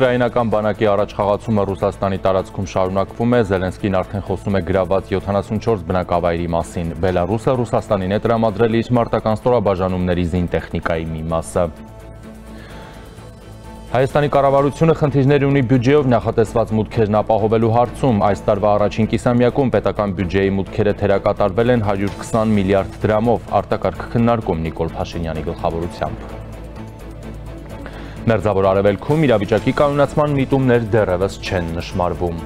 Ուկրաինական բանակի առաջխաղացումը Ռուսաստանի տարածքում շարունակվում է, Զելենսկին արդեն խոսում է գրաված 74 բնակավայրի մասին։ Բելարուսը Ռուսաստանին է տրամադրել իր մարտական ստորաբաժանումների զինտեխնիկայի մի մասը։ Հայաստանի կառավարությունը խնդիրներ ունի բյուջեով նախատեսված մուտքերն ապահովելու հարցում։ Այս տարվա առաջին կիսամյակում պետական բյուջեի մուտքերը թերակատարվել են 120 միլիարդ դրամով, արտակարգ քննարկում Նիկոլ Փաշինյանի գլխավորությամբ։ Մերձավոր արևելքում իրավիճակի կանոնացման միտումներ դեռևս չեն նշմարվում։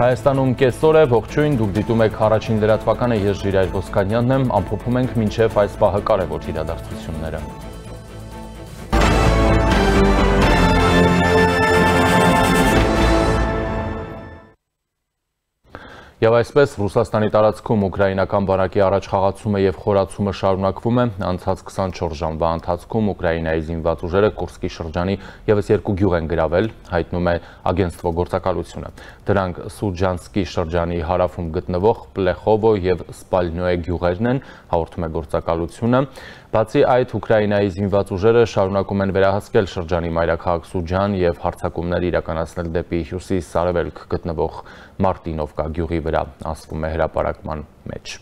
Հայաստանում կեսօր է, ողջույն, դուք դիտում եք առաջին լրատվականը, ես Ժիրայր Ոսկանյանն եմ, ամփոփում ենք մինչև այս պահը կարևոր իրադարձությունները։ Եվ այսպես Ռուսաստանի տարածքում ուկրաինական բանակի առաջխաղացումը եւ խորացումը շարունակվում է։ Անցած 24 ժամվա ընթացքում Ուկրաինայի զինված ուժերը Կուրսկի շրջանի եւս երկու գյուղ են գրավել, հայտնում է агентство գործակալությունը։ Դրանք Սուջանսկի շրջանի հարավում գտնվող Պլեխովո եւ Սպալնոե գյուղերն են, հաղորդում է գործակալությունը։ Բացի այդ, Ուկրաինայի զինված ուժերը շարունակում են վերահսկել շրջանի մայրաքաղաք Սուջան եւ հարձակումներ իրականացնել դեպի հյուսիս արևելք գտնվող Մարտինովկա գյուղի վրա, ասվում է հրապարակման մեջ։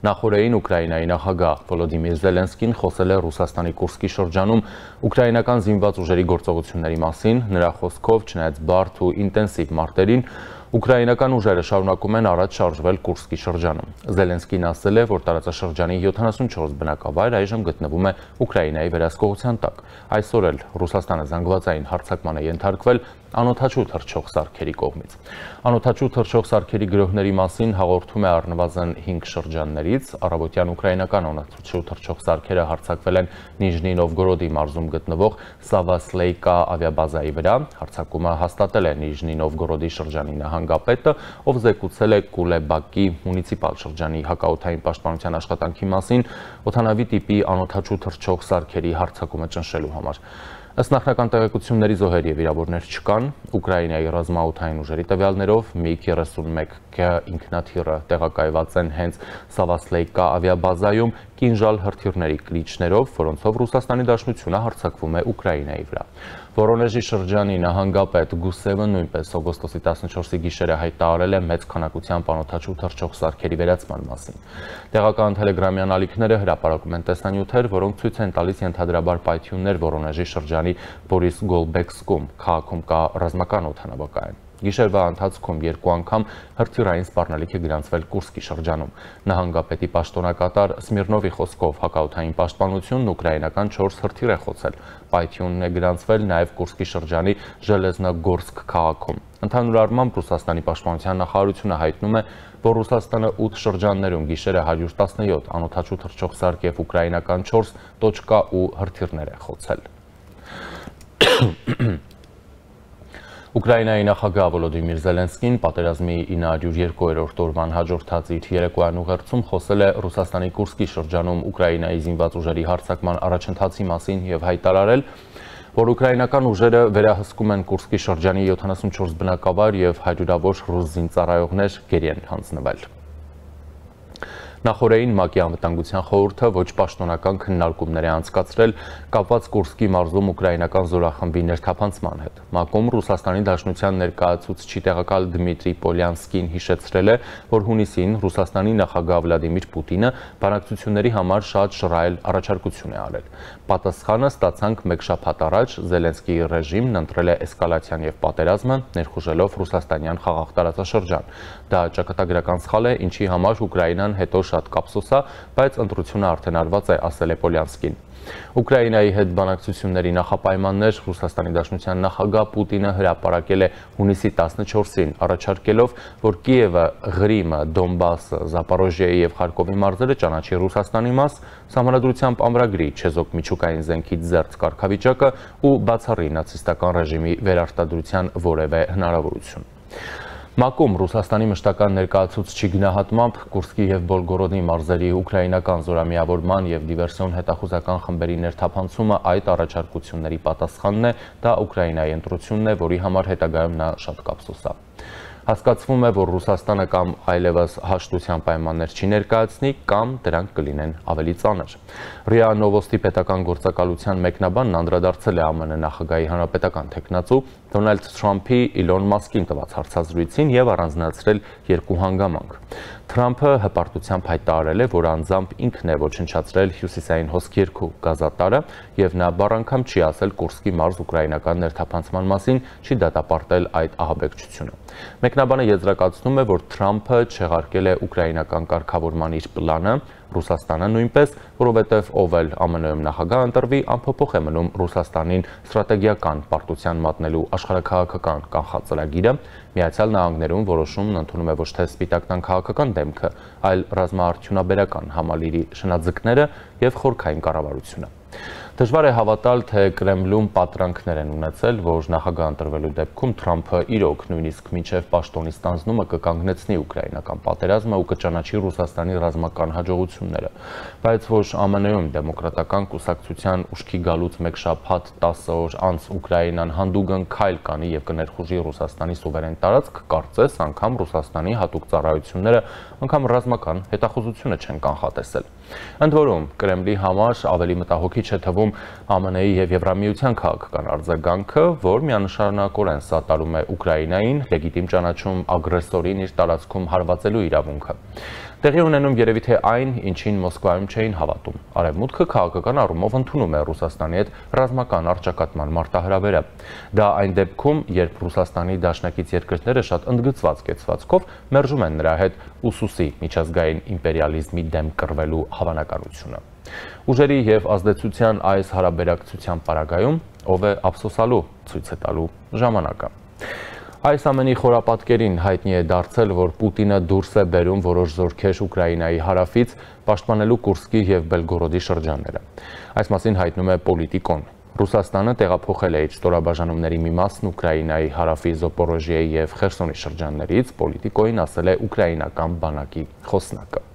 Նախորդին Ուկրաինայի նախագահ Վոլոդիմիր Զելենսկին խոսել է Ռուսաստանի Կուրսկի շրջանում ուկրաինական զինված ուժերի գործողությունների մասին, նրա խոսքով չնայած բարդ ու ինտենսիվ մարտերին Ուկրաինական ուժերը շարունակում են առաջ շարժվել Կուրսկի շրջանում։ Զելենսկին ասել է, որ տարածաշրջանի 74 բնակավայր այժմ գտնվում է Ուկրաինայի վերահսկողության տակ։ Այսօր էլ Ռուսաստանը զանգվածային հարձակման է ենթարկվել անօթաչու թռչող սարքերի կողմից։ Անօթաչու թռչող սարքերի գրոհների մասին հաղորդում է առնվազն 5 շրջաններից։ Առավոտյան ուկրաինական անօթաչու թռչող սարքերը հարձակվել են Նիժնի Նովգորոդի մարզում գտնվող Սավասլեյկա ավիաբազայի վրա։ Հարձակումը հաստատել է Նիժնի Նովգորոդի շրջանի նահանգապետը, ով զեկուցել է Կուլեբակի մունիցիպալ շրջանի հակաօթային պաշտպանության աշխատանքի մասին օթանավի տիպի անօթաչու թռչող սարքերի հարձակումը ճնշելու համար։ Ըստ նախնական տեղեկությունների զոհեր եւ վիրավորներ չկան։ Ուկրաինայի ռազմաօթային ուժերի տվյալներով MiG-31 K ինքնաթիռը տեղակայված են հենց Սավասլեյկա ավիաբազայում կինժալ հրթիռների կլիչներով, որոնցով Ռուսաստանի Դաշնությունը հարձակվում է Ուկրաինայի վրա։ Վորոնեժի շրջանի նահանգապետ Գուսևը նույնպես օգոստոսի 14-ի գիշերը հայտարարել է մեծ քանակությամբ անօթաչու թռչող սարքերի վերացման մասին։ Տեղական Թելեգրամյան ալիքները հրապարակում են տեսանյութեր, որոնք ցույց են տալիս ենթադրաբար պայթյուններ Վորոնեժի շրջանի Բորիս Գոլբեքսկում, քաղաքում կա ռազմական օթանավակայան։ Գիշերվա ընթացքում երկու անգամ հրթիռային սպառնալիք է գրանցվել Կուրսկի շրջանում։ Նահանգապետի պաշտոնակատար Սմիրնովի խոսքով հակաօթային պաշտպանությունն ուկրաինական 4 հրթիռ է խոցել։ Պայթյունն է գրանցվել նաև Կուրսկի շրջանի Ժելեզնագորսկ քաղաքում։ Ընդհանուր առմամբ Ռուսաստանի պաշտպանության նախարարությունը հայտնում է, որ Ռուսաստանը 8 շրջաններում գիշերը 117 անօթաչու թռչող սարք եւ ուկրաինական 4.8 հրթիռներ է խոցել։ Ուկրաինայի նախագահ Վոլոդիմիր Զելենսկին պատերազմի 902-րդ օրվան հաջորդած իր երեկոյան ուղերձում խոսել է Ռուսաստանի Կուրսկի շրջանում Ուկրաինայի զինված ուժերի հարձակման առաջընթացի մասին եւ հայտարարել, որ ուկրաինական ուժերը վերահսկում են Կուրսկի շրջանի 74 բնակավար եւ հարյուրավոր ռուս զինծառայողներ գերի են հանձնվել։ Նախորդին ՄԱԿ-ի անվտանգության խորհուրդը ոչ պաշտոնական քննարկումներ է անցկացրել կապված Կուրսկի մարզում ուկրաինական զորախմբի ներթափանցման հետ։ ՄԱԿ-ում Ռուսաստանի Դաշնության ներկայացուցիչի տեղակալ Դմիտրի Պոլյանսկին հիշեցրել է, որ հունիսին Ռուսաստանի նախագահ Վլադիմիր Պուտինը բանակցությունների համար շատ շռայլ առաջարկություն է արել։ Պատասխանը ստացանք մեկ շաբաթ առաջ Զելենսկիի ռեժիմն ընտրել է էսկալացիան եւ պատերազմը, ներխուժելով ռուսաստանյան խաղաղ տարածաշրջան։ Դա ճակատագրական սխալ է, ինչի համար Ուկրաինան հետո շատ կապսոս է, բայց ընտրությունը արդեն արված է, ասել է Պոլյանսկին։ Ուկրաինայի հետ բանակցությունների նախապայմաններ Ռուսաստանի Դաշնության նախագահ Պուտինը հրապարակել է հունիսի 14-ին, առաջարկելով, որ Կիևը, Ղրիմը, Դոնբասը, Զապորոժիայի եւ Խարկովի մարզերը ճանաչի Ռուսաստանի մաս, համանդրությամբ ամրագրի Չեզոք միջուկային զենքի ձերծ կարգավիճակը ու բացառի նացիստական ռեժիմի վերարտադրության որևէ հնարավորություն։ ՄԱԿ-ում Ռուսաստանի մշտական ներկայացուցչի գնահատմամբ Կուրսկի եւ Բոլգորոդի մարզերի ուկրաինական զորամիավորման եւ դիվերսիոն հետախուզական խմբերի ներթափանցումը այդ առաջարկությունների պատասխանն է, դա Ուկրաինայի ընտրությունն է, որի համար հետագայում նա շատ կապսոս է։ Հասկացվում է, որ Ռուսաստանը կամ այլևս հաշտության պայմաններ չի ներկայացնի, կամ դրանք կլինեն ավելի ծանր։ ՌԻԱ Նովոստի պետական գործակալության մեկնաբանն անդրադարձել է ԱՄՆ նախագահի հանրապետական տեխնացու Դոնալդ Թրամփի Իլոն Մասկին տված հարցազրույցին եւ առանձնացրել երկու հանգամանք։ Թրամփը հպարտությամբ հայտարարել է, որ անձամբ ինքն է ոչնչացրել հյուսիսային հոսքերքու գազատարը եւ նա բառ անգամ չի ասել Կուրսկի մարզ ուկրաինական ներթափանցման մասին, չի դատապարտել այդ ահաբեկչությունը։ Մեկնաբանը եզրակացնում է, որ Թրամփը չեղարկել է ուկրաինական կարգավորման իր պլանը, Ռուսաստանը նույնպես, որովհետև ով էլ ԱՄՆ-ում նախագահ ընտրվի, անփոփոխ է մնում Ռուսաստանին ստրատեգիական պարտության մատնելու աշխարհակահաղական կանխածրագիրը, Միացյալ Նահանգներում որոշումն ընդունում է ոչ թե սպիտակտան քաղաքական դեմքը, այլ ռազմաարդյունաբերական համալիրի շնաձկները եւ խորքային կառավարությունը։ Դժվար է հավատալ, թե Կրեմլում պատրանքներ են ունեցել, որ նախագահ ընտրվելու դեպքում Թրամփը իրոք նույնիսկ մինչև պաշտոնի ստանձնումը կկանգնեցնի ուկրաինական պատերազմը ու կճանաչի Ռուսաստանի ռազմական հաջողությունները, բայց ոչ ԱՄՆ-ում դեմոկրատական կուսակցության ուշքի գալուց մեկ շաբաթ 10 օր անց Ուկրաինան հանդուգն քայլ կանի եւ կներխուժի Ռուսաստանի սուվերեն տարածք, կարծես անգամ Ռուսաստանի հատուկ ծառայությունները անգամ ռազմական հետախուզությունը չեն կանխատեսել։ Ընդ որում, Կրեմլի համար ավելի մտահոգիչ է թվում Կիրովում ԱՄՆ-ի եւ Եվրամիության քաղաքական արձագանքը, որ միանշանակորեն սատարում է Ուկրաինային, լեգիտիմ ճանաչում ագրեսորին իր տարածքում հարվածելու իրավունքը։ Տեղի ունենում երևի թե այն, ինչին Մոսկվայում չէին հավատում։ Արևմուտքը քաղաքական առումով ընդունում է Ռուսաստանի հետ ռազմական արճակատման մարտահրավերը։ Դա այն դեպքում, երբ Ռուսաստանի դաշնակից երկրները շատ ընդգծված կեցվածքով մերժում են նրա հետ ուսուսի միջազգային իմպերիալիզմի դեմ կռվելու հավանականությունը։ Ուժերի եւ ազդեցության այս հարաբերակցության պարագայում ով է ափսոսալու ցույց է տալու ժամանակը։ Այս ամենի խորապատկերին հայտնի է դարձել, որ Պուտինը դուրս է բերում որոշ զորքեր Ուկրաինայի հարավից պաշտպանելու Կուրսկի եւ Բելգորոդի շրջանները։ Այս մասին հայտնում է Պոլիտիկոն։ Ռուսաստանը տեղափոխել է իր ստորաբաժանումների մի մասն Ուկրաինայի հարավի Զոպորոժիայի եւ Խերսոնի շրջաններից, Պոլիտիկոին ասել է ուկրաինական բանակի խոսնակը։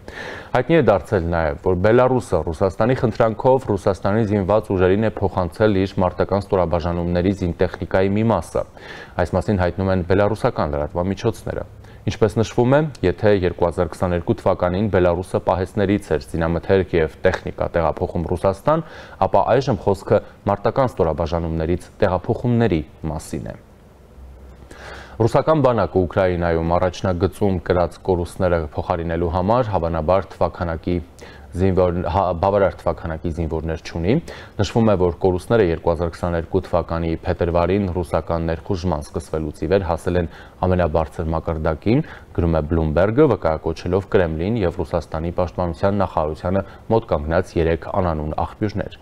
Հայտնի է դարձել նաև, որ Բելարուսը Ռուսաստանի խնդրանքով Ռուսաստանի զինված ուժերին է փոխանցել իր մարտական ստորաբաժանումների զինտեխնիկայի մի մասը։ Այս մասին հայտնում են բելարուսական լրատվամիջոցները։ Ինչպես նշվում է, եթե 2022 թվականին Բելարուսը պահեսներից էր զինամթերք եւ տեխնիկա տեղափոխում Ռուսաստան, ապա այժմ խոսքը մարտական ստորաբաժանումներից տեղափոխումների մասին է։ Ռուսական բանակը Ուկրաինայում առաջնագծում կրած կորուստները փոխարինելու համար հավանաբար թվականակի զինվոր հա, բավարար թվականակի զինվորներ չունի։ Նշվում է, որ կորուստները 2022 թվականի փետրվարին ռուսական ներխուժման սկսվելուց ի վեր հասել են ամենաբարձր մակարդակին, գրում է Bloomberg-ը, վկայակոչելով Կրեմլին եւ Ռուսաստանի պաշտպանության նախարարությանը մոտ կանգնած 3 անանուն աղբյուրներ։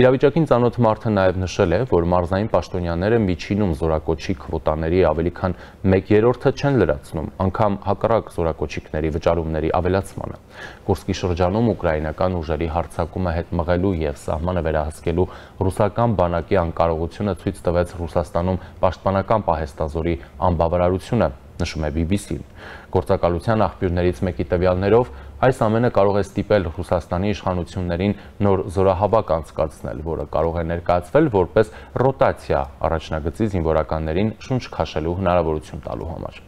Իրավիճակին ծանոթ մարդը նաեւ նշել է, որ մարզային պաշտոնյաները միջինում զորակոչի քվոտաների ավելի քան 1/3-ը չեն լրացնում, անգամ հակառակ զորակոչիկների վճարումների ավելացմանը։ Կուրսկի շրջանում ուկրաինական ուժերի հարձակումը հետ մղելու եւ սահմանը վերահսկելու ռուսական բանակի անկարողությունը ցույց տվեց Ռուսաստանում պաշտպանական պահեստազորի անբավարարությունը նշում է BBC-ն։ Գործակալության աղբյուրներից մեկի տվյալներով այս ամենը կարող է ստիպել Ռուսաստանի իշխանություններին նոր զորահավաք անցկացնել, որը կարող է ներկայացվել որպես ռոտացիա առաջնագծի զինվորականներին շունչ քաշելու հնարավորություն տալու համար։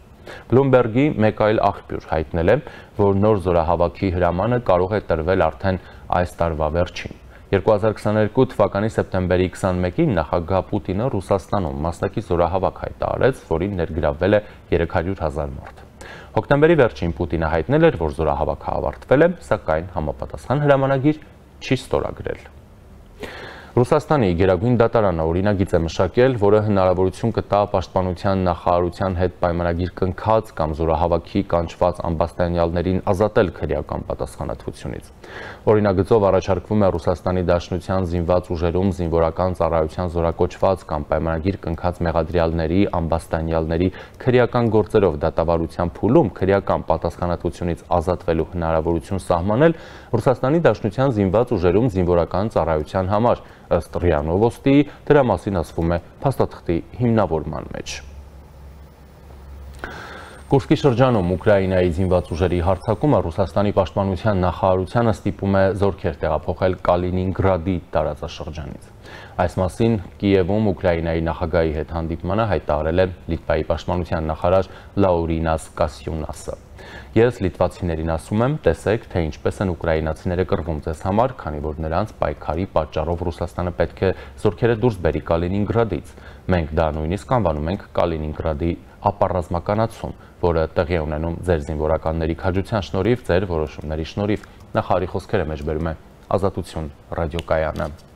Bloomberg-ի մեկ այլ աղբյուր հայտնել է, որ նոր զորահավաքի հրամանը կարող է տրվել արդեն այս տարվա վերջին։ 2022 թվականի սեպտեմբերի 21-ին նախագահ Պուտինը Ռուսաստանում մասնակից զորահավաք հայտարարեց, որին ներգրավվել է 300.000 մարդ։ Հոկտեմբերի վերջին Պուտինը հայտնել էր, որ զորահավաքը ավարտվել է, սակայն համապատասխան հրամանագիր չի ստորագրել։ Ռուսաստանի Գերագույն դատարանը օրինագիծ է մշակել, որը հնարավորություն կտա պաշտպանության նախարարության հետ պայմանագիր կնքած կամ զորահավաքի կանչված ամբաստանյալներին ազատել քրեական պատասխանատվությունից։ Օրինագծով առաջարկվում է Ռուսաստանի Դաշնության զինված ուժերում զինվորական ծառայության զորակոչված կամ պայմանագիր կնքած մեղադրյալների, ամբաստանյալների քրեական գործերով դատավարության փուլում քրեական պատասխանատվությունից ազատվելու հնարավորություն սահմանել Ռուսաստանի Դաշնության զինված ուժերում զինվորական ծառայության համար ըստ ՌԻԱ Նովոստի, դրա մասին ասվում է փաստաթղթի հիմնավորման մեջ։ Կուրսկի շրջանում Ուկրաինայի զինված ուժերի հարձակումը Ռուսաստանի պաշտպանության նախարարությանը ստիպում է զորքեր տեղափոխել Կալինինգրադի տարածաշրջանից։ Այս մասին Կիևում Ուկրաինայի նախագահի հետ հանդիպմանը հայտարարել է Լիտվայի պաշտպանության նախարար Լաուրինաս Կասյունասը։ Ես լիտվացիներին ասում եմ, տեսեք, թե ինչպես են ուկրաինացիները կռվում ձեզ համար, քանի որ նրանց պայքարի պատճառով Ռուսաստանը պետք է զորքերը դուրս բերի Կալինինգրադից։ Մենք դա նույնիսկ անվանում ենք Կալինինգրադի ապառազմականացում, որը տեղի է ունենում ձեր զինվորականների քաջության շնորհիվ, ձեր որոշումների շնորհիվ։ Նախարարի խոսքերը մեջբերում է Ազատություն ռադիոկայանը։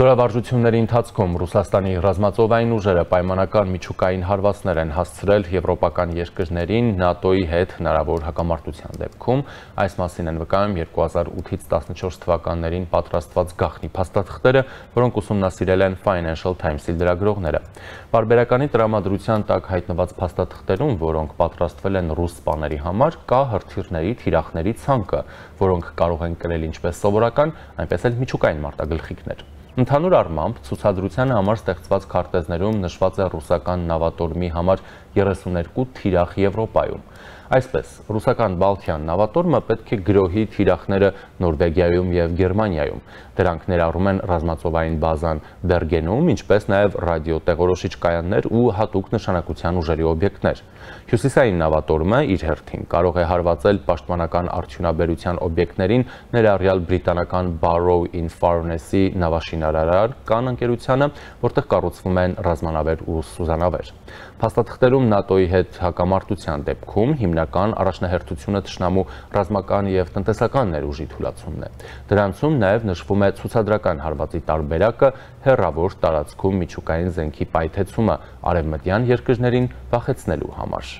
Զորավարժությունների ընթացքում Ռուսաստանի ռազմածովային ուժերը պայմանական միջուկային հարվածներ են հասցրել եվրոպական երկրներին ՆԱՏՕ-ի հետ հնարավոր հակամարտության դեպքում։ Այս մասին են վկայում 2008-ից 14 թվականներին պատրաստված գաղտնի փաստաթղթերը, որոնք ուսումնասիրել են Financial Times-ի լրագրողները։ Բարբերականի տրամադրության տակ հայտնված փաստաթղթերում, որոնք պատրաստվել են ռուս սպաների համար, կա հրթիռների, թիրախների ցանկը, որոնք կարող են կրել ինչպես սովորական, այնպես էլ միջուկային մարտագլխիկներ։ Ընդհանուր առմամբ ցուցադրության համար ստեղծված քարտեզներում նշված է ռուսական նավատորմի համար 32 թիրախ Եվրոպայում։ Այսպես, ռուսական Բալթյան նավատորմը պետք է գրոհի թիրախները Նորվեգիայում եւ Գերմանիայում։ Դրանք ներառում են ռազմածովային բազան Բերգենում, ինչպես նաեւ ռադիոտեղորոշիչ կայաններ ու հատուկ նշանակության ուժերի օբյեկտներ։ Հյուսիսային նավատորմը իր հերթին կարող է հարվածել պաշտպանական արդյունաբերության օբյեկտներին, ներառյալ բրիտանական Barrow in Furness-ի նավաշինարարար կան ընկերությանը, որտեղ կառուցվում են ռազմանավեր ու սուզանավեր։ Փաստաթղթերում ՆԱՏՕ-ի հետ հակամարտության դեպքում հիմնական առաջնահերթությունը ճշնամու ռազմական եւ տնտեսական ներուժի թույլատումն է։ Դրանցում նաեւ նշվում է ցուցադրական հարվածի տարբերակը հերրավոր տարածքում միջուկային զենքի պայթեցումը արևմտյան երկրներին վախեցնելու համար։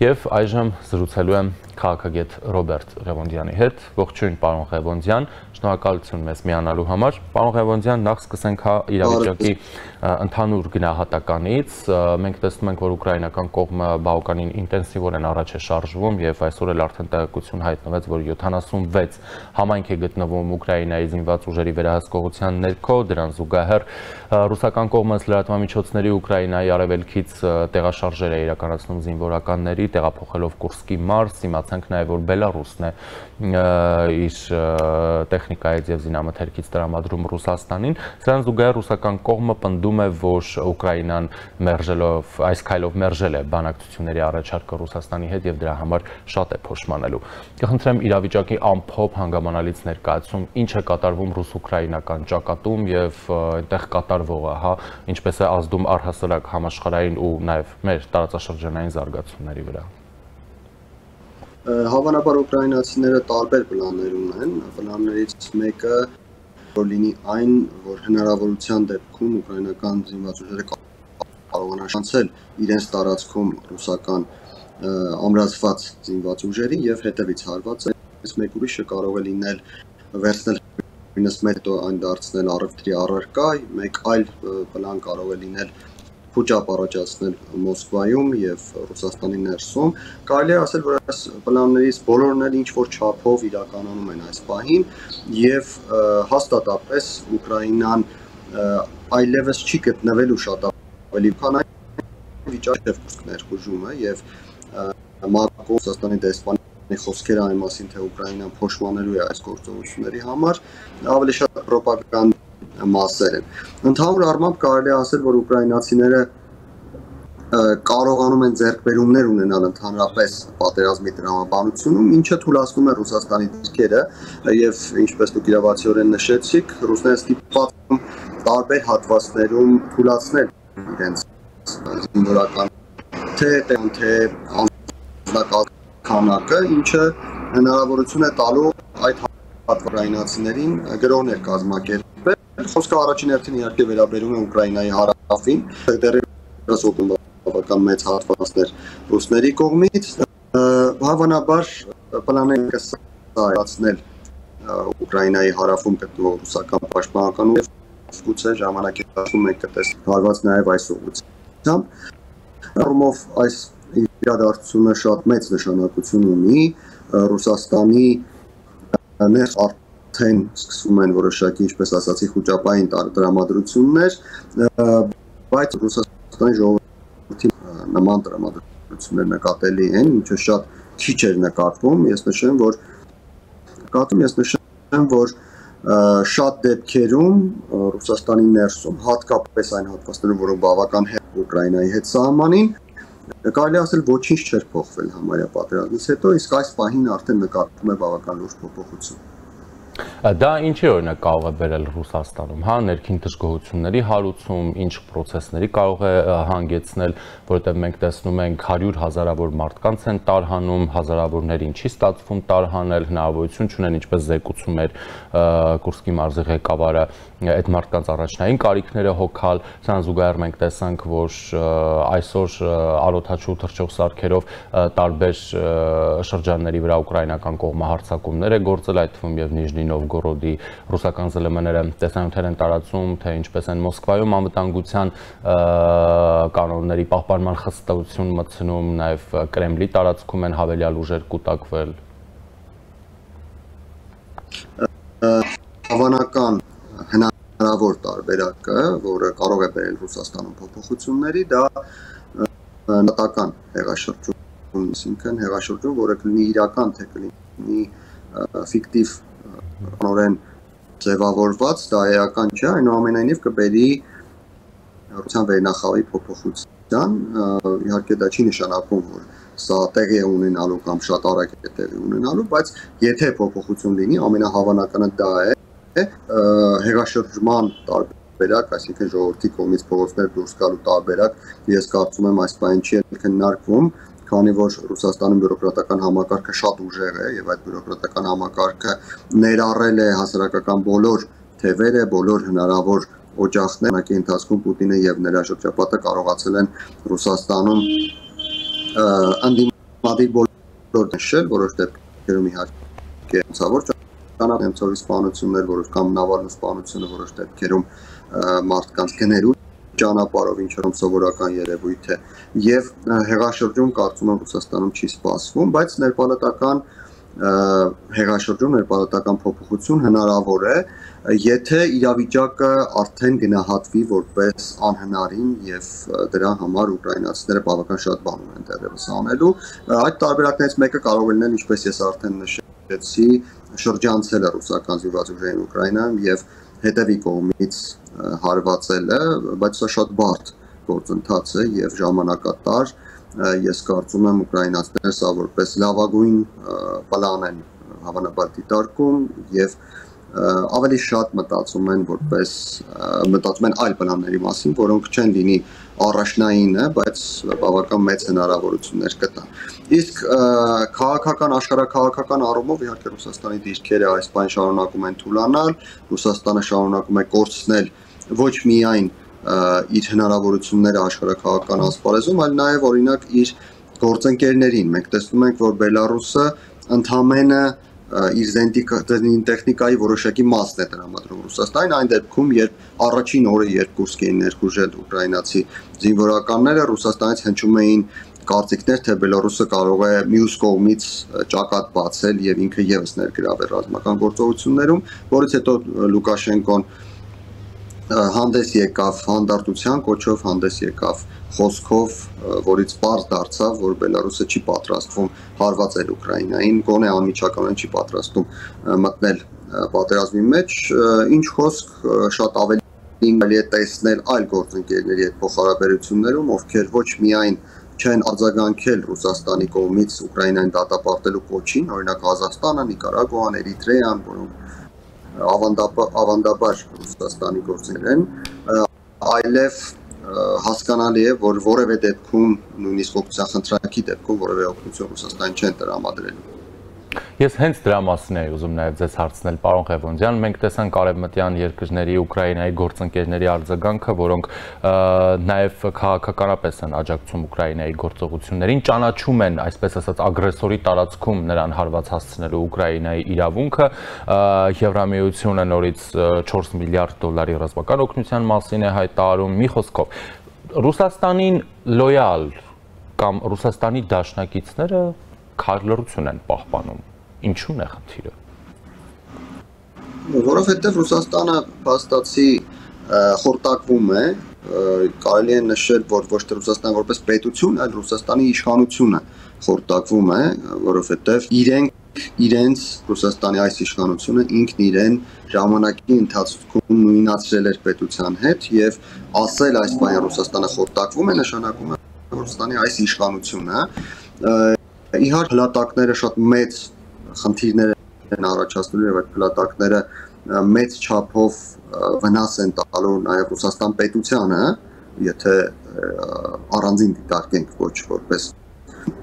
Եվ այժմ զրուցելու եմ քաղաքագետ Ռոբերտ Ղևոնդյանի հետ։ Ողջույն, պարոն Ղևոնդյան, շնորհակալություն մեզ միանալու համար։ Պարոն Ղևոնդյան, նախ սկսենք հա իրավիճակի ընդհանուր գնահատականից։ Մենք տեսնում ենք, որ ուկրաինական կողմը բավականին ինտենսիվորեն առաջ է շարժվում եւ այսօր էլ արդեն տեղեկություն հայտնվեց, որ 76 համայնք է գտնվում Ուկրաինայի զինված ուժերի վերահսկողության ներքո, դրան զուգահեռ ռուսական կողմը լրատվամիջոցների Ուկրաինայի արևելքից տեղաշարժեր է իրականացնում զինվորականների, տեղափոխելով Կուրսկի մարզ, իմացանք նաև որ Բելարուսն է իր տեխնիկայից եւ զինամթերքից տրամադրում Ռուսաստանին։ Սրան զուգահեռ ռուսական կողմը պնդում է, որ Ուկրաինան մերժելով այս քայլով մերժել է բանակցությունների առաջարկը Ռուսաստանի հետ եւ դրա համար շատ է փոշմանելու։ Կխնդրեմ իրավիճակի ամփոփ հանգամանալից ներկայացում ինչ է կատարվում ռուս-ուկրաինական ճակատում եւ այնտեղ կատարվողը, հա, ինչպես է ազդում առհասարակ համաշխարհային ու նաեւ մեր տարածաշրջանային զարգացումների վրա։ Հավանաբար ուկրաինացիները տարբեր պլաններ ունեն։ Պլաններից մեկը որ լինի այն, որ հնարավորության դեպքում ուկրաինական զինված ուժերը կարողանան շանցել իրենց տարածքում ռուսական ամրացված զինված ուժերի եւ հետևից հարվածը։ Այս մեկ ուրիշը կարող է լինել վերցնել ինձ մետո այն դարձնել առևտրի առարկա, մեկ այլ պլան կարող է լինել փուճապ առաջացնել Մոսկվայում եւ Ռուսաստանի ներսում։ Կարելի է ասել, որ այս պլաններից բոլորն էլ ինչ որ չափով իրականանում են այս պահին եւ հաստատապես Ուկրաինան այլևս չի գտնվելու շատ ավելի քան վիճակի ներխուժումը եւ Մարկո Ռուսաստանի դեսպանի խոսքերը այն մասին, թե Ուկրաինան փոշմանելու է այս գործողությունների համար, ավելի շատ ռոպագանդ մասեր են։ Ընդհանուր առմամբ կարելի ասել, որ ուկրաինացիները կարողանում են ձեռքբերումներ ունենալ ընդհանրապես պատերազմի տրամաբանությունում, ինչը թույլատնում է Ռուսաստանի դիրքերը եւ ինչպես դուք իրավացիորեն նշեցիք, ռուսները ստիպված են տարբեր հատվածներում թույլատնել իրենց զինվորական թե թե անձնակազմի քանակը, ինչը հնարավորություն է տալու այդ հատվածայինացիներին գրողներ կազմակերպել Խոսքը առաջին հերթին իհարկե վերաբերում է Ուկրաինայի հարավին, դեռևս օկտոբեր բավական մեծ հատվածներ ռուսների կողմից։ Հավանաբար պլանել կսայացնել Ուկրաինայի հարավում գտնվող ռուսական պաշտպանական ու գուցե ժամանակի ընթացքում մենք կտեսնենք հարված նաև այս ուղղությամբ։ Առումով այս իրադարձությունը շատ մեծ նշանակություն ունի Ռուսաստանի ներս արդեն սկսվում են որոշակի, ինչպես ասացի, խոճապային տրամադրություններ, բայց Ռուսաստանի ժողովրդի նման տրամադրություններ նկատելի են, ինչը շատ քիչ էր նկատվում։ Ես նշեմ, որ նկատում ես նշեմ, որ շատ դեպքերում Ռուսաստանի ներսում, հատկապես այն հատվածներում, որոնք բավական հեշտ Ուկրաինայի հետ սահմանին, կարելի ասել ոչինչ չէր փոխվել համարյա պատերազմից հետո, իսկ այս պահին արդեն նկատվում է բավական լուրջ փոփոխություն։ Դա ինչի օրինակ կարող է բերել Ռուսաստանում, հա, ներքին դժգոհությունների հարուցում, ինչ process-ների կարող է հանգեցնել, որովհետև մենք տեսնում ենք 100 հազարավոր մարդկանց են տարհանում, հազարավորներին չի ստացվում տարհանել, հնարավորություն չունեն ինչպես զեկուցում էր Կուրսկի մարզի ղեկավարը այդ մարդկանց առաջնային կարիքները հոգալ, սրան զուգահեռ մենք տեսանք, որ այսօր արոթաչու թրջող սարքերով տարբեր շրջանների վրա ուկրաինական կողմը հարձակումներ է գործել, այդ թվում եւ Նիժնի Նովգորոդի ռուսական ԶԼՄ-ները տեսանյութեր են տարածում, թե ինչպես են Մոսկվայում անվտանգության կանոնների պահպանման խստություն մտցնում, նաեւ Կրեմլի տարածքում են հավելյալ ուժեր կուտակվել հավանական հնարավոր տարբերակը, որը կարող է բերել Ռուսաստանում փոփոխությունների, դա նատական հեղաշրջում, այսինքն հեղաշրջում, որը կլինի իրական, թե կլինի ֆիկտիվ նորեն ձևավորված, դա էական չէ, այնուամենայնիվ կբերի Ռուսյան վերնախավի փոփոխության, իհարկե դա չի նշանակում, որ սա տեղի է ունենալու կամ շատ արագ է տեղի ունենալու, բայց եթե փոփոխություն լինի, ամենահավանականը դա է, հեղաշրջման տարբերակ, այսինքն ժողովրդի կողմից փողոցներ դուրս գալու տարբերակ, ես կարծում եմ այս բանը չի քննարկվում, քանի որ Ռուսաստանում բյուրոկրատական համակարգը շատ ուժեղ է եւ այդ բյուրոկրատական համակարգը ներառել է հասարակական բոլոր թևերը, բոլոր հնարավոր օջախներ, նակի ընթացքում Պուտինը եւ նրա շրջապատը կարողացել են Ռուսաստանում անդիմադիր բոլոր նշել, որոշ դեպքերում իհարկե ցավոք կանալ Նեմցովի սպանություններ, որոշ կամ Նավալնու սպանությունը որոշ դեպքերում մարդկանց գներու ճանապարհով ինչորում սովորական երևույթ է եւ հեղաշրջում կարծում եմ Ռուսաստանում չի սպասվում, բայց ներպալատական հեղաշրջում ներպալատական փոփոխություն հնարավոր է, եթե իրավիճակը արդեն գնահատվի որպես անհնարին եւ դրա համար ուկրաինացիները բավական շատ բան ունեն դեռևս անելու։ Այդ տարբերակներից մեկը կարող է լինել, ինչպես ես արդեն նշեցի, շրջանցել է ռուսական զինված ուժերին Ուկրաինայում եւ հետևի կողմից հարվածելը, բայց սա շատ բարդ գործընթաց է եւ ժամանակատար ես կարծում եմ ուկրաինացիները սա որպես լավագույն պլան են հավանաբար դիտարկում եւ ավելի շատ մտածում են որպես մտածում են այլ պլանների մասին, որոնք չեն լինի առաջնայինը, բայց բավական մեծ հնարավորություններ կտան։ Իսկ քաղաքական աշխարհակաղակական առումով իհարկե Ռուսաստանի դիրքերը այս բան շարունակում են թուլանալ, Ռուսաստանը շարունակում է կորցնել ոչ միայն իր հնարավորությունները աշխարհակաղակական ասպարեզում, այլ նաև օրինակ իր գործընկերներին։ Մենք տեսնում ենք, որ Բելարուսը ընդհանրապես իր տեխնիկայի որոշակի մասն է տրամադրում Ռուսաստանին այն դեպքում, երբ առաջին օրը երբ Կուրսկ էին ներխուժել ուկրաինացի զինվորականները, Ռուսաստանից հնչում էին կարծիքներ, թե Բելարուսը կարող է մյուս կողմից ճակատ բացել եւ ինքը եւս ներգրավել ռազմական գործողություններում, որից հետո Լուկաշենկոն հանդես եկավ հանդարտության կոչով հանդես եկավ խոսքով, որից բարձ դարձավ, որ Բելարուսը չի պատրաստվում հարվածել Ուկրաինային, գոնե անմիջականորեն չի պատրաստվում մտնել պատերազմի մեջ, ինչ խոսք շատ ավելի ինքնալի է տեսնել այլ գործընկերների հետ փոխհարաբերություններում, ովքեր ոչ միայն չեն արձագանքել Ռուսաստանի կողմից Ուկրաինային դատապարտելու կոչին, օրինակ Ղազախստանը, Նիկարագուան, Էրիթրեան, որոնք ավանդաբար Ռուսաստանի գործեր են, այլև հասկանալի է, որ որևէ դեպքում նույնիսկ օգնության խնդրանքի դեպքում որևէ օգնություն Ռուսաստան չեն տրամադրելու։ Ես հենց դրա մասին էի ուզում նաև ձեզ հարցնել, պարոն Ղևոնդյան, մենք տեսանք արևմտյան երկրների Ուկրաինայի գործընկերների արձագանքը, որոնք նաև քաղաքականապես են աջակցում Ուկրաինայի գործողություններին, ճանաչում են, այսպես ասած, ագրեսորի տարածքում նրան հարված հասցնելու Ուկրաինայի իրավունքը, Եվրամիությունը նորից 4 միլիարդ դոլարի ռազմական օգնության մասին է հայտարարում։ Մի խոսքով, Ռուսաստանին լոյալ կամ Ռուսաստանի դաշնակիցները քարլրություն են պահպանում։ Ինչու՞ն է խնդիրը։ Որովհետև Ռուսաստանը փաստացի խորտակվում է կարելի է նշել, որ ոչ թե Ռուսաստան որպես պետություն, այլ Ռուսաստանի իշխանությունը խորտակվում է, որովհետև իրենք իրենց Ռուսաստանի այս իշխանությունը ինքն իրեն ժամանակի ընթացքում նույնացրել էր պետության հետ եւ ասել այս բանը Ռուսաստանը խորտակվում է նշանակում է Ռուսաստանի այս իշխանությունը իհարկե հլատակները շատ մեծ խնդիրներ են առաջացնում եւ այդ հլատակները մեծ չափով վնաս են տալու նաև Ռուսաստան պետությանը, եթե առանձին դիտարկենք ոչ որպես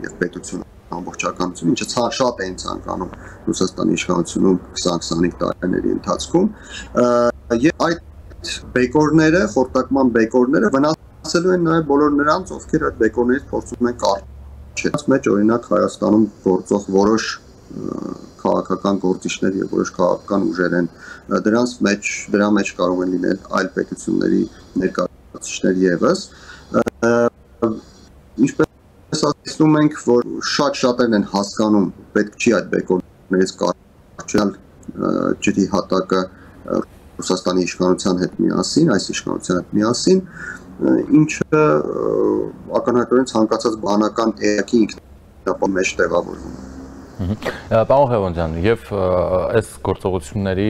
եւ պետություն ամբողջականություն, ինչը շատ են ցանկանում Ռուսաստանի իշխանությունում 20-25 տարիների ընթացքում, եւ այդ բեկորները, խորտակման բեկորները վնասելու են նաև բոլոր նրանց, ովքեր այդ բեկորներից փորձում են կարճել։ Մեջ օրինակ Հայաստանում գործող որոշ քաղաքական գործիչներ եւ որոշ քաղաքական ուժեր են դրանց մեջ դրա մեջ կարող են լինել այլ պետությունների ներկայացուցիչներ եւս ինչպես ասում ենք որ շատ շատերն են հասկանում պետք չի այդ բեկորներից կարճել ջրի հատակը Ռուսաստանի իշխանության հետ միասին, այս իշխանության հետ միասին, ինչը ակնհայտորեն ցանկացած բանական էակի ինքնապա մեջ տեղավորվում է Պարոն Ղևոնդյան, եւ այս գործողությունների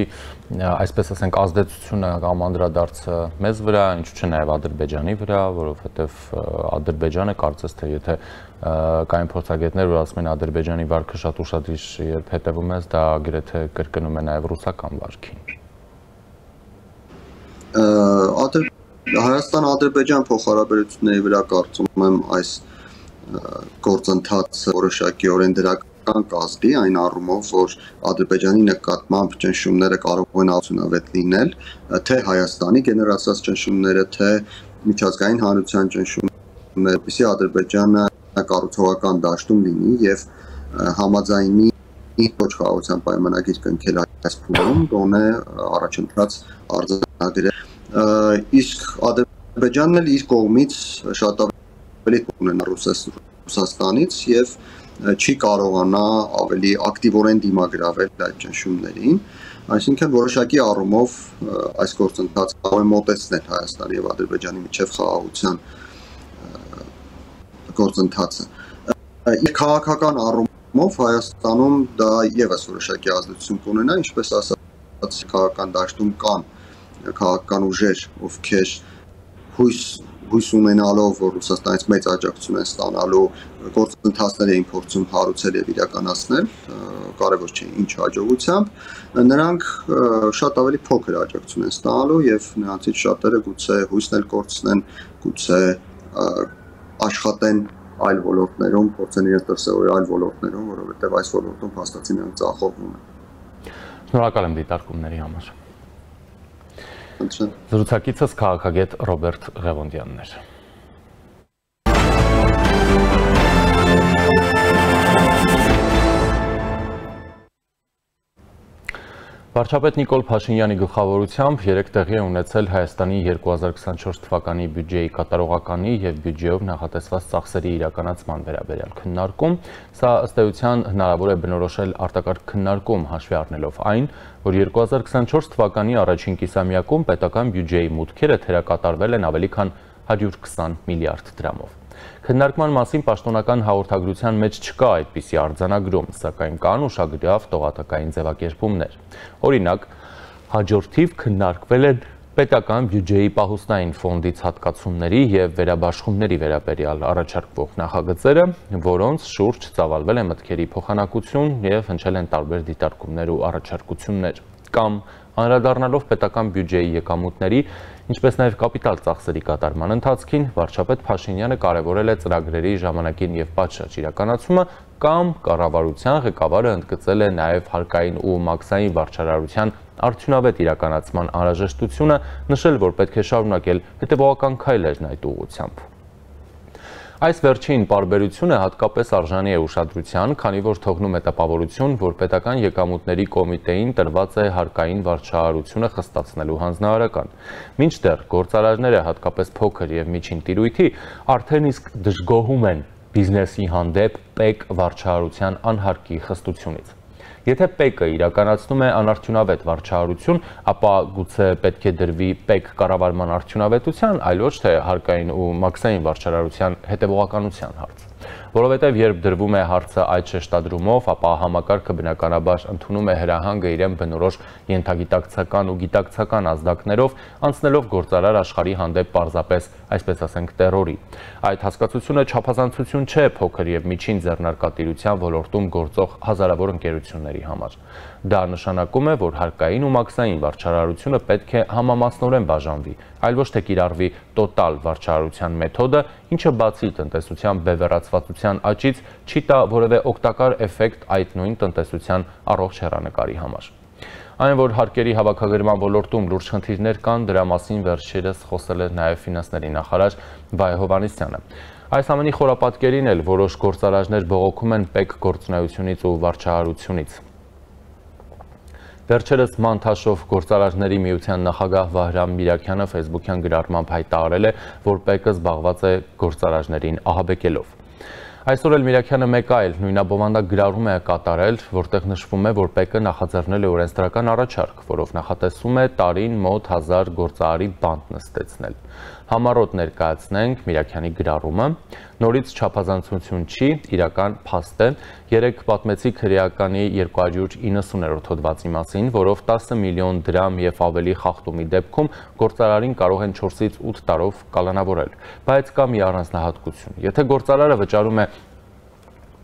այսպես ասենք ազդեցությունը կամ անդրադարձը մեզ վրա, ինչու՞ չէ նաեւ Ադրբեջանի վրա, որովհետեւ Ադրբեջանը կարծես թե եթե կային փորձագետներ, որ ասում են Ադրբեջանի վարկը շատ ուշադիր երբ հետևում ես, դա գրեթե կրկնում է նաեւ ռուսական վարկին։ Հայաստան-Ադրբեջան փոխհարաբերությունների վրա կարծում եմ այս գործընթացը որոշակիորեն դրական կան կազդի այն առումով, որ Ադրբեջանի նկատմամբ ճնշումները կարող են արդյունավետ լինել, թե Հայաստանի գեներացած ճնշումները, թե միջազգային հանրության ճնշումները, որպեսզի Ադրբեջանը կառուցողական դաշտում լինի եւ համաձայնի խաղաղության պայմանագիր կնքել այս փուլում, գոնե առաջընթաց արձանագրել։ Իսկ Ադրբեջանն էլ իր կողմից շատ ավելի ունենա Ռուսաստանից եւ չի կարողանա ավելի ակտիվորեն դիմագրավել այդ ճնշումներին, այսինքն որոշակի առումով այս գործընթացը կարող է մոտեցնել Հայաստանի եւ Ադրբեջանի միջև խաղաղության գործընթացը։ Իր քաղաքական առումով Հայաստանում դա եւս որոշակի ազդեցություն կունենա, ինչպես ասած, քաղաքական դաշտում կան քաղաքական ուժեր, ովքեր հույս հույս ունենալով, որ Ռուսաստանից մեծ աջակցություն են ստանալու գործընթացներ էին փորձում հարուցել եւ իրականացնել, կարևոր չէ ինչ հաջողությամբ, նրանք շատ ավելի փոքր աջակցություն են ստանալու եւ նրանցից շատերը գուցե հույսն էլ կորցնեն, գուցե աշխատեն այլ ոլորտներում, փորձեն իրենց դրսևորել այլ ոլորտներում, որովհետեւ այս ոլորտում փաստացի նրանք ծախողվում են։ Շնորհակալ եմ դիտարկումների համար։ Զրուցակիցս քաղաքագետ Ռոբերտ Ղևոնդյանն էր։ Վարչապետ Նիկոլ Փաշինյանի գլխավորությամբ երեք տեղի է ունեցել Հայաստանի 2024 թվականի բյուջեի կատարողականի եւ բյուջեով նախատեսված ծախսերի իրականացման վերաբերյալ քննարկում։ Սա ըստ էության հնարավոր է բնորոշել արտակարգ քննարկում հաշվի առնելով այն, որ 2024 թվականի առաջին կիսամյակում պետական բյուջեի մուտքերը թերակատարվել են ավելի քան 120 միլիարդ դրամով։ Քննարկման մասին պաշտոնական հաղորդագրության մեջ չկա այդպիսի արձանագրում, սակայն կան ուշագրավ տողատակային ձևակերպումներ։ Օրինակ, հաջորդիվ քննարկվել են պետական բյուջեի պահուստային ֆոնդից հատկացումների եւ վերաբաշխումների վերաբերյալ առաջարկվող նախագծերը, որոնց շուրջ ծավալվել է մտքերի փոխանակություն եւ հնչել են տարբեր դիտարկումներ ու առաջարկություններ կամ անդրադառնալով պետական բյուջեի եկամուտների ինչպես նաև կապիտալ ծախսերի կատարման ընթացքին վարչապետ Փաշինյանը կարևորել է ծրագրերի ժամանակին եւ պատշաճ իրականացումը կամ կառավարության ղեկավարը ընդգծել է նաև հարկային ու մաքսային վարչարարության արդյունավետ իրականացման անհրաժեշտությունը, նշել, որ պետք է շարունակել հետևողական քայլերն այդ ուղղությամբ։ Այս վերջին պարբերությունը հատկապես արժանի է ուշադրության, քանի որ թողնում է տպավորություն, որ պետական եկամուտների կոմիտեին տրված է հարկային վարչահարությունը խստացնելու հանձնարարական։ Մինչդեռ գործարարները հատկապես փոքր եւ միջին տիրույթի արդեն իսկ դժգոհում են բիզնեսի հանդեպ ՊԵԿ վարչահարության անհարկի խստությունից։ Եթե ՊԵԿ-ը իրականացնում է անարդյունավետ վարչահարություն, ապա գուցե պետք է դրվի ՊԵԿ կառավարման արդյունավետության, այլ ոչ թե հարկային ու մաքսային վարչարարության հետևողականության հարց որովհետև երբ դրվում է հարցը այդ շեշտադրումով, ապա համակարգը բնականաբար ընդունում է հրահանգը իրեն բնորոշ ենթագիտակցական ու գիտակցական ազդակներով, անցնելով գործարար աշխարհի հանդեպ պարզապես, այսպես ասենք, terror-ի։ Այդ հասկացությունը չափազանցություն չէ փոքր եւ միջին ձեռնարկատիրության ոլորտում գործող հազարավոր ընկերությունների համար։ Դա նշանակում է, որ հարկային ու մաքսային վարչարարությունը պետք է համամասնորեն բաժանվի, այլ ոչ թե կիրառվի տոտալ վարչարարության մեթոդը, ինչը բացի տնտեսության բևեռացվածության աճից չի տա որևէ օգտակար էֆեկտ այդ նույն տնտեսության առողջ հեռանկարի համար։ Այն որ հարկերի հավաքագրման ոլորտում լուրջ խնդիրներ կան, դրա մասին վերջերս խոսել է նաև ֆինանսների նախարար Վայ Հովանիսյանը։ Այս ամենի խորապատկերին էլ որոշ գործարարներ բողոքում են ՊԵԿ գործնայությունից ու վարչահարությունից։ Վերջերս Մանթաշով գործարարների միության նախագահ Վահրամ Միրաքյանը Facebook-յան գրառմամբ հայտարարել է, որ ՊԵԿ-ը զբաղված է գործարարներին ահաբեկելով։ Այսօր էլ Միրաքյանը մեկ այլ նույնաբովանդակ գրառում է կատարել, որտեղ նշվում է, որ ՊԵԿ-ը նախաձեռնել է օրենսդրական առաջարկ, որով նախատեսում է տարին մոտ 1000 գործարարի բանտ նստեցնել համառոտ ներկայացնենք Միրաքյանի գրառումը։ Նորից չափազանցություն չի, իրական փաստ է։ Երեք պատմեցի քրեականի 290-րդ հոդվածի մասին, որով 10 միլիոն դրամ եւ ավելի խախտումի դեպքում գործարարին կարող են 4-ից 8 տարով կալանավորել։ Բայց կա մի առանձնահատկություն։ Եթե գործարարը վճարում է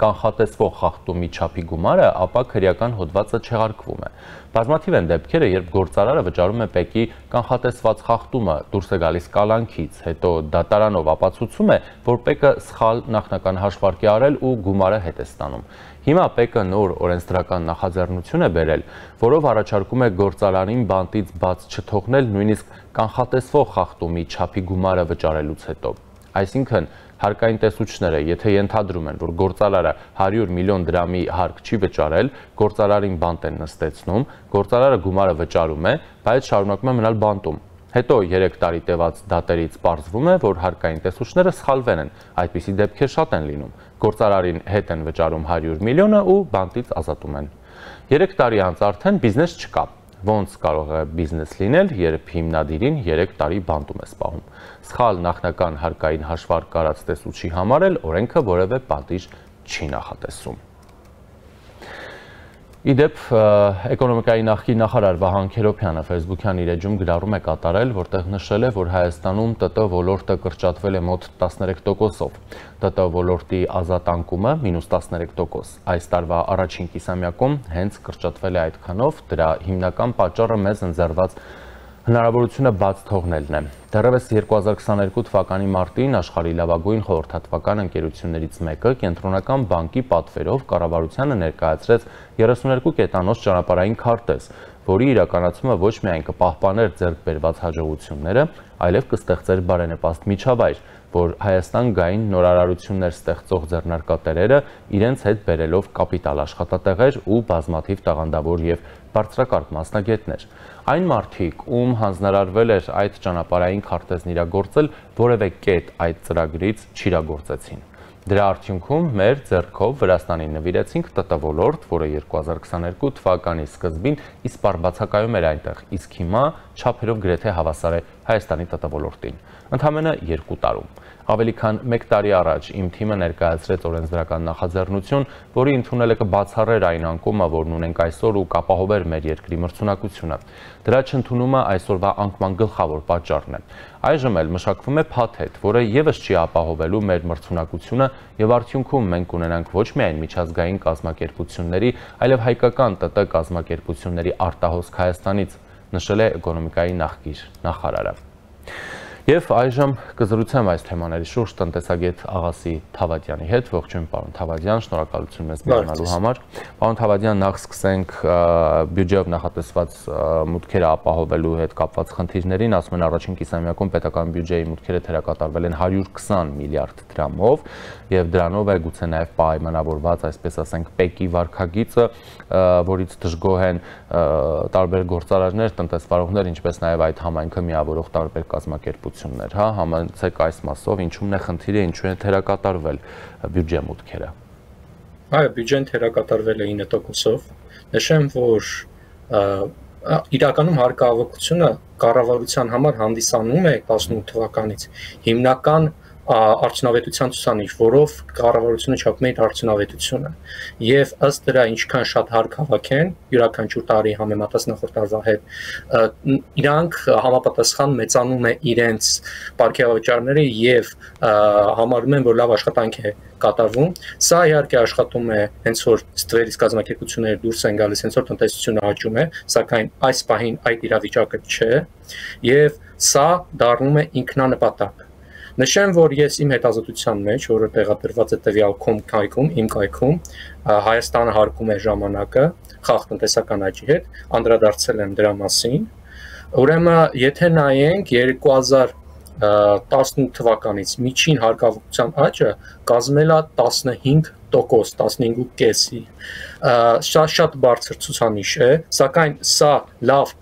կանխատեսվող խախտումի չափի գումարը, ապա քրեական հոդվածը չեղարկվում է։ Բազմաթիվ են դեպքերը, երբ գործարարը վճարում է ՊԵԿ-ի կանխատեսված խախտումը դուրս է գալիս կալանքից, հետո դատարանով ապացուցում է, որ ՊԵԿ-ը սխալ նախնական հաշվարկ է արել ու գումարը հետ է ստանում։ Հիմա ՊԵԿ-ը նոր օրենսդրական նախաձեռնություն է բերել, որով առաջարկում է գործարանին բանտից բաց չթողնել նույնիսկ կանխատեսվող խախտումի չափի գումարը վճարելուց հետո։ Այսինքն հարկային տեսուչները, եթե ենթադրում են, որ գործարարը 100 միլիոն դրամի հարկ չի վճարել, գործարարին բանտ են նստեցնում, գործարարը գումարը վճարում է, բայց շարունակում է մնալ բանտում։ Հետո 3 տարի տևած դատերից պարզվում է, որ հարկային տեսուչները սխալվել են։ Այդպիսի դեպքեր շատ են լինում։ Գործարարին հետ են վճարում 100 միլիոնը ու բանտից ազատում են։ 3 տարի անց արդեն բիզնես չկա ոնց կարող է բիզնես լինել, երբ հիմնադիրին 3 տարի բանտում է սպահում։ Սխալ նախնական հարկային հաշվարկ կարած տեսուչի համար էլ օրենքը որևէ պատիժ չի նախատեսում։ Իդեպ էկոնոմիկայի նախկին նախարար Վահան Քերոփյանը Facebook-յան իր էջում գրառում է կատարել, որտեղ նշել է, որ Հայաստանում ՏՏ ոլորտը կրճատվել է մոտ 13%-ով։ ՏՏ ոլորտի ազատ անկումը -13%։ Այս տարվա առաջին կիսամյակում հենց կրճատվել է այդքանով, դրա հիմնական պատճառը մեզ ընձեռված հնարավորությունը բաց թողնելն է։ Դեռևս 2022 թվականի մարտին աշխարհի լավագույն խորհրդատվական ընկերություններից մեկը կենտրոնական բանկի պատվերով կառավարությանը ներկայացրեց 32 կետանոց ճանապարհային քարտեզ, որի իրականացումը ոչ միայն կպահպաներ ձեռք բերված հաջողությունները, այլև կստեղծեր բարենպաստ միջավայր, որ Հայաստան գային նորարարություններ ստեղծող ձեռնարկատերերը իրենց հետ բերելով կապիտալ աշխատատեղեր ու բազմաթիվ տաղանդավոր եւ բարձրակարգ մասնագետներ։ Այն մարդիկ, ում հանձնարարվել էր այդ ճանապարհային քարտեզն իրագործել, որևէ կետ այդ ծրագրից չիրագործեցին։ Դրա արդյունքում մեր ձեռքով Վրաստանին նվիրեցինք ՏՏ ոլորտ, որը 2022 թվականի սկզբին իսպար բացակայում էր այնտեղ, իսկ հիմա չափերով գրեթե հավասար է Հայաստանի ՏՏ ոլորտին։ Ընդամենը 2 տարում։ Ավելի քան 1 տարի առաջ իմ թիմը ներկայացրեց օրենսդրական նախաձեռնություն, որի ընդունելը կբացառեր այն անկումը, որն ունենք այսօր ու կապահովեր մեր երկրի մրցունակությունը։ Դրա չընդունումը այսօրվա անկման գլխավոր պատճառն է։ Այժմ էլ մշակվում է փաթեթ, որը եւս չի ապահովելու մեր մրցունակությունը եւ արդյունքում մենք ունենանք ոչ միայն միջազգային կազմակերպությունների, այլև հայկական ՏՏ կազմակերպությունների արտահոսք Հայաստանից, նշել է էկոնոմիկայի նախկիր նախարարը։ Եվ այժմ կզրուցեմ այս թեմաների շուրջ տնտեսագետ Աղասի Թավադյանի հետ։ Ողջույն պարոն Թավադյան, շնորհակալություն մեզ միանալու համար։ Պարոն Թավադյան, նախ սկսենք բյուջեով նախատեսված մուտքերը ապահովելու հետ կապված խնդիրներին։ Ասում են առաջին կիսամյակում պետական բյուջեի մուտքերը թերակատարվել են 120 միլիարդ դրամով եւ դրանով է գուցե նաեւ պայմանավորված, այսպես ասենք, ՊԵԿ-ի վարկագիծը, որից դժգոհ են տարբեր գործարարներ, տնտեսվարողներ, ինչպես նաեւ այդ համայնքը միավորող տարբեր կազմակերպություններ հա, համաձայնեք այս մասով, ինչումն է խնդիրը, ինչու են թերակատարվել բյուջե մուտքերը։ Այո, բյուջեն թերակատարվել է 9%-ով, նշեմ, որ իրականում հարկավակությունը կառավարության համար հանդիսանում է 18 թվականից հիմնական արդյունավետության ցուցանիշ, որով կառավարությունը չափում է իր արդյունավետությունը։ Եվ ըստ դրա ինչքան շատ հարկ հավաքեն յուրաքանչյուր տարի համեմատած նախորդ տարվա հետ, իրանք համապատասխան մեծանում է իրենց ապարքեավճարները եւ համարում են, որ լավ աշխատանք է կատարվում։ Սա իհարկե աշխատում է հենց որ ստվերից կազմակերպությունները դուրս են գալիս, հենց որ տնտեսությունը աճում է, սակայն այս պահին այդ իրավիճակը չէ եւ սա դառնում է ինքնանպատակ Նշեմ, որ ես իմ հետազոտության մեջ, որը տեղադրված է տվյալ կոմ կայքում, իմ կայքում, Հայաստանը հարկում է ժամանակը խաղ տնտեսական աճի հետ, անդրադարձել եմ դրա մասին։ Ուրեմն, եթե նայենք 2000 18 թվականից միջին հարկավության աճը կազմել է 15 տոկոս 15.5-ի շատ շատ բարձր ցուցանիշ է սակայն սա լավ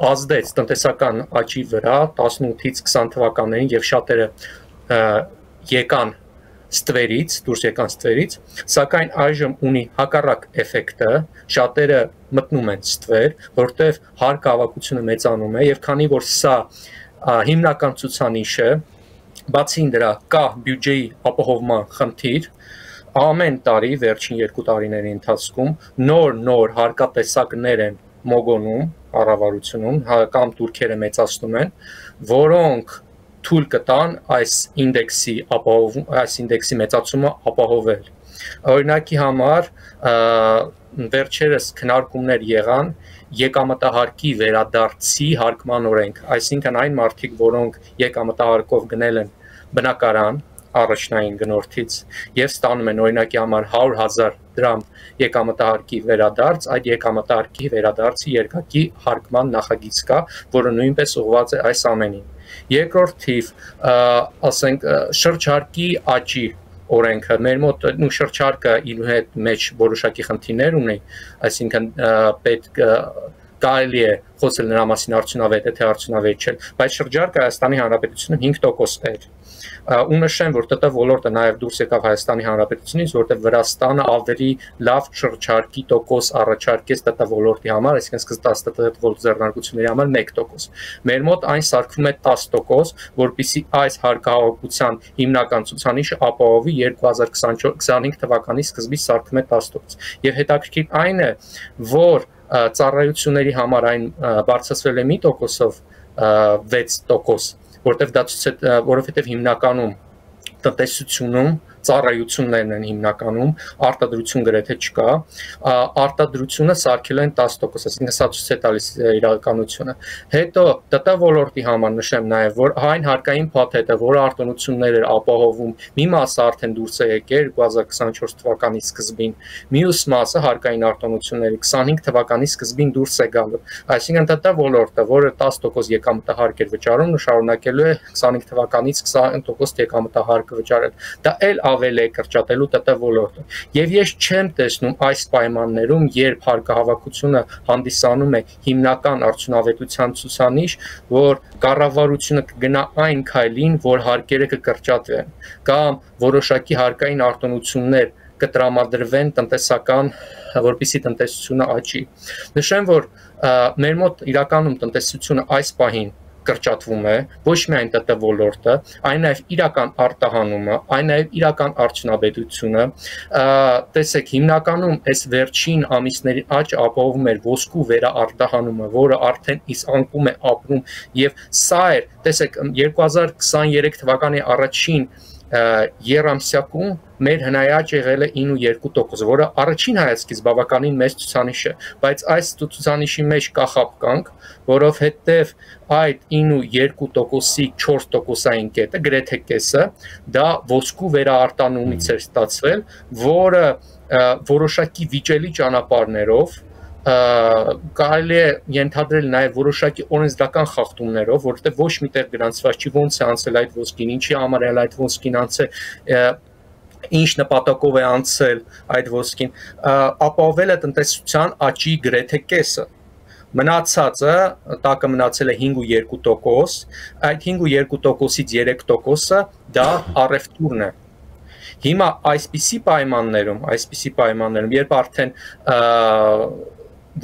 ազդեց տնտեսական աճի վրա 18-ից 20 թվականներին եւ շատերը եկան ստվերից, դուրս եկան ստվերից, սակայն այժմ ունի հակառակ էֆեկտը, շատերը մտնում են ստվեր, որտեղ հարկավակությունը մեծանում է եւ քանի որ սա հիմնական ցուցանիշը բացի դրա կա բյուջեի ապահովման խնդիր, ամեն տարի վերջին 2 տարիների ընթացքում նոր նոր հարկատեսակներ են Մոգոնում, առավարությունում հայկական турքերը մեծացնում են, որոնք թույլ կտան այս ինդեքսի ապահով այս ինդեքսի մեծացումը ապահովել։ Օրինակի համար վերջերս քննարկումներ եղան եկամտահարկի վերադարձի հարկման օրենք, այսինքն այն մարդիկ, որոնք եկամտահարկով գնել են բնակարան, առաջնային գնորդից եւ ստանում են օրինակի համար 100.000 դրամ եկամտահարկի վերադարձ, այդ եկամտահարկի վերադարձի երկակի հարկման նախագիծ կա, որը նույնպես ուղղված է այս ամենին։ Երկրորդ թիվ, ասենք շրջարկի աճի օրենքը մեր մոտ նու շրջարկը իր հետ մեջ որոշակի խնդիրներ ունի, այսինքն պետք կարելի է խոսել նրա մասին արդյունավետ է թե արդյունավետ չէ, բայց շրջարկը Հայաստանի Հանրապետությունում 5% էր ու նշեմ, որ ՏՏ ոլորտը նաև դուրս եկավ Հայաստանի Հանրապետությունից, որտեղ Վրաստանը ավելի լավ շրջարկի տոկոս առաջարկեց ՏՏ ոլորտի համար, այսինքն սկզբած ՏՏ ոլորտ ձեռնարկությունների համար 1%։ Մեր մոտ այն սարքվում է 10%, որբիսի այս հարկահաղորդության հիմնական ցուցանիշը ապահովի 2025 թվականի սկզբից սարքում է 10%։ Եվ հետաքրքիր այն է, որ ծառայությունների համար այն բարձրացվել է մի տոկոսով 6%, որտեվ դա ցույց է, որովհետև հիմնականում տնտեսությունում ծառայություններն են հիմնականում, արտադրություն գրեթե չկա, արտադրությունը սարքել են 10%, այսինքն սա ցույց է տալիս իրականությունը։ Հետո ՏՏ ոլորտի համար նշեմ նաև, որ այն հարկային փաթեթը, որը արտոնություններ էր ապահովում, մի մասը արդեն դուրս է եկել 2024 թվականի սկզբին, մյուս մասը հարկային արտոնությունների 25 թվականի սկզբին դուրս է գալու։ Այսինքն ՏՏ ոլորտը, որը 10% եկամտահարկ էր վճարում, շարունակելու է 25 թվականից 20% եկամտահարկ վճարել։ Դա էլ ավել է կրճատելու ՏՏ ոլորտը։ Եվ ես չեմ տեսնում այս պայմաններում, երբ հարկահավաքությունը հանդիսանում է հիմնական արդյունավետության ցուցանիշ, որ կառավարությունը կգնա այն քայլին, որ հարկերը կկրճատվեն կամ որոշակի հարկային արտոնություններ կտրամադրվեն տնտեսական, որպիսի տնտեսությունը աճի։ Նշեմ, որ մեր մոտ իրականում տնտեսությունը այս պահին կրճատվում է ոչ միայն ՏՏ ոլորտը, այն նաև իրական արտահանումը, այն նաև իրական արդյունաբերությունը։ Տեսեք, հիմնականում այս վերջին ամիսների աճ ապահովում էր ոսկու վերաարտահանումը, որը արդեն իսկ անկում է ապրում եւ սա էր, տեսեք, 2023 թվականի առաջին երամսյակում մեր հնայաճ եղել է 9.2%, որը առաջին հայացքից բավականին մեծ ցուցանիշ է, բայց այս ցուցանիշի մեջ կա խապկանք, որովհետև այդ 9.2%-ի 4%-ային կետը, գրեթե կեսը, դա ոսկու վերաարտանումից էր ստացվել, որը որոշակի վիճելի ճանապարհներով կարելի է ենթադրել նաև որոշակի օրենսդրական խախտումներով, որովհետև ոչ միտեղ գրանցված չի ոնց է անցել այդ ոսկին, ինչի համար է այդ ոսկին անցել ինչ նպատակով է անցել այդ ոսկին, ապահովել է տնտեսության աճի գրեթե կեսը մնացածը տակը մնացել է 5.2%, այդ 5.2%-ից 3%-ը դա առևտուրն է Հիմա այսպիսի պայմաններում, այսպիսի պայմաններում, երբ արդեն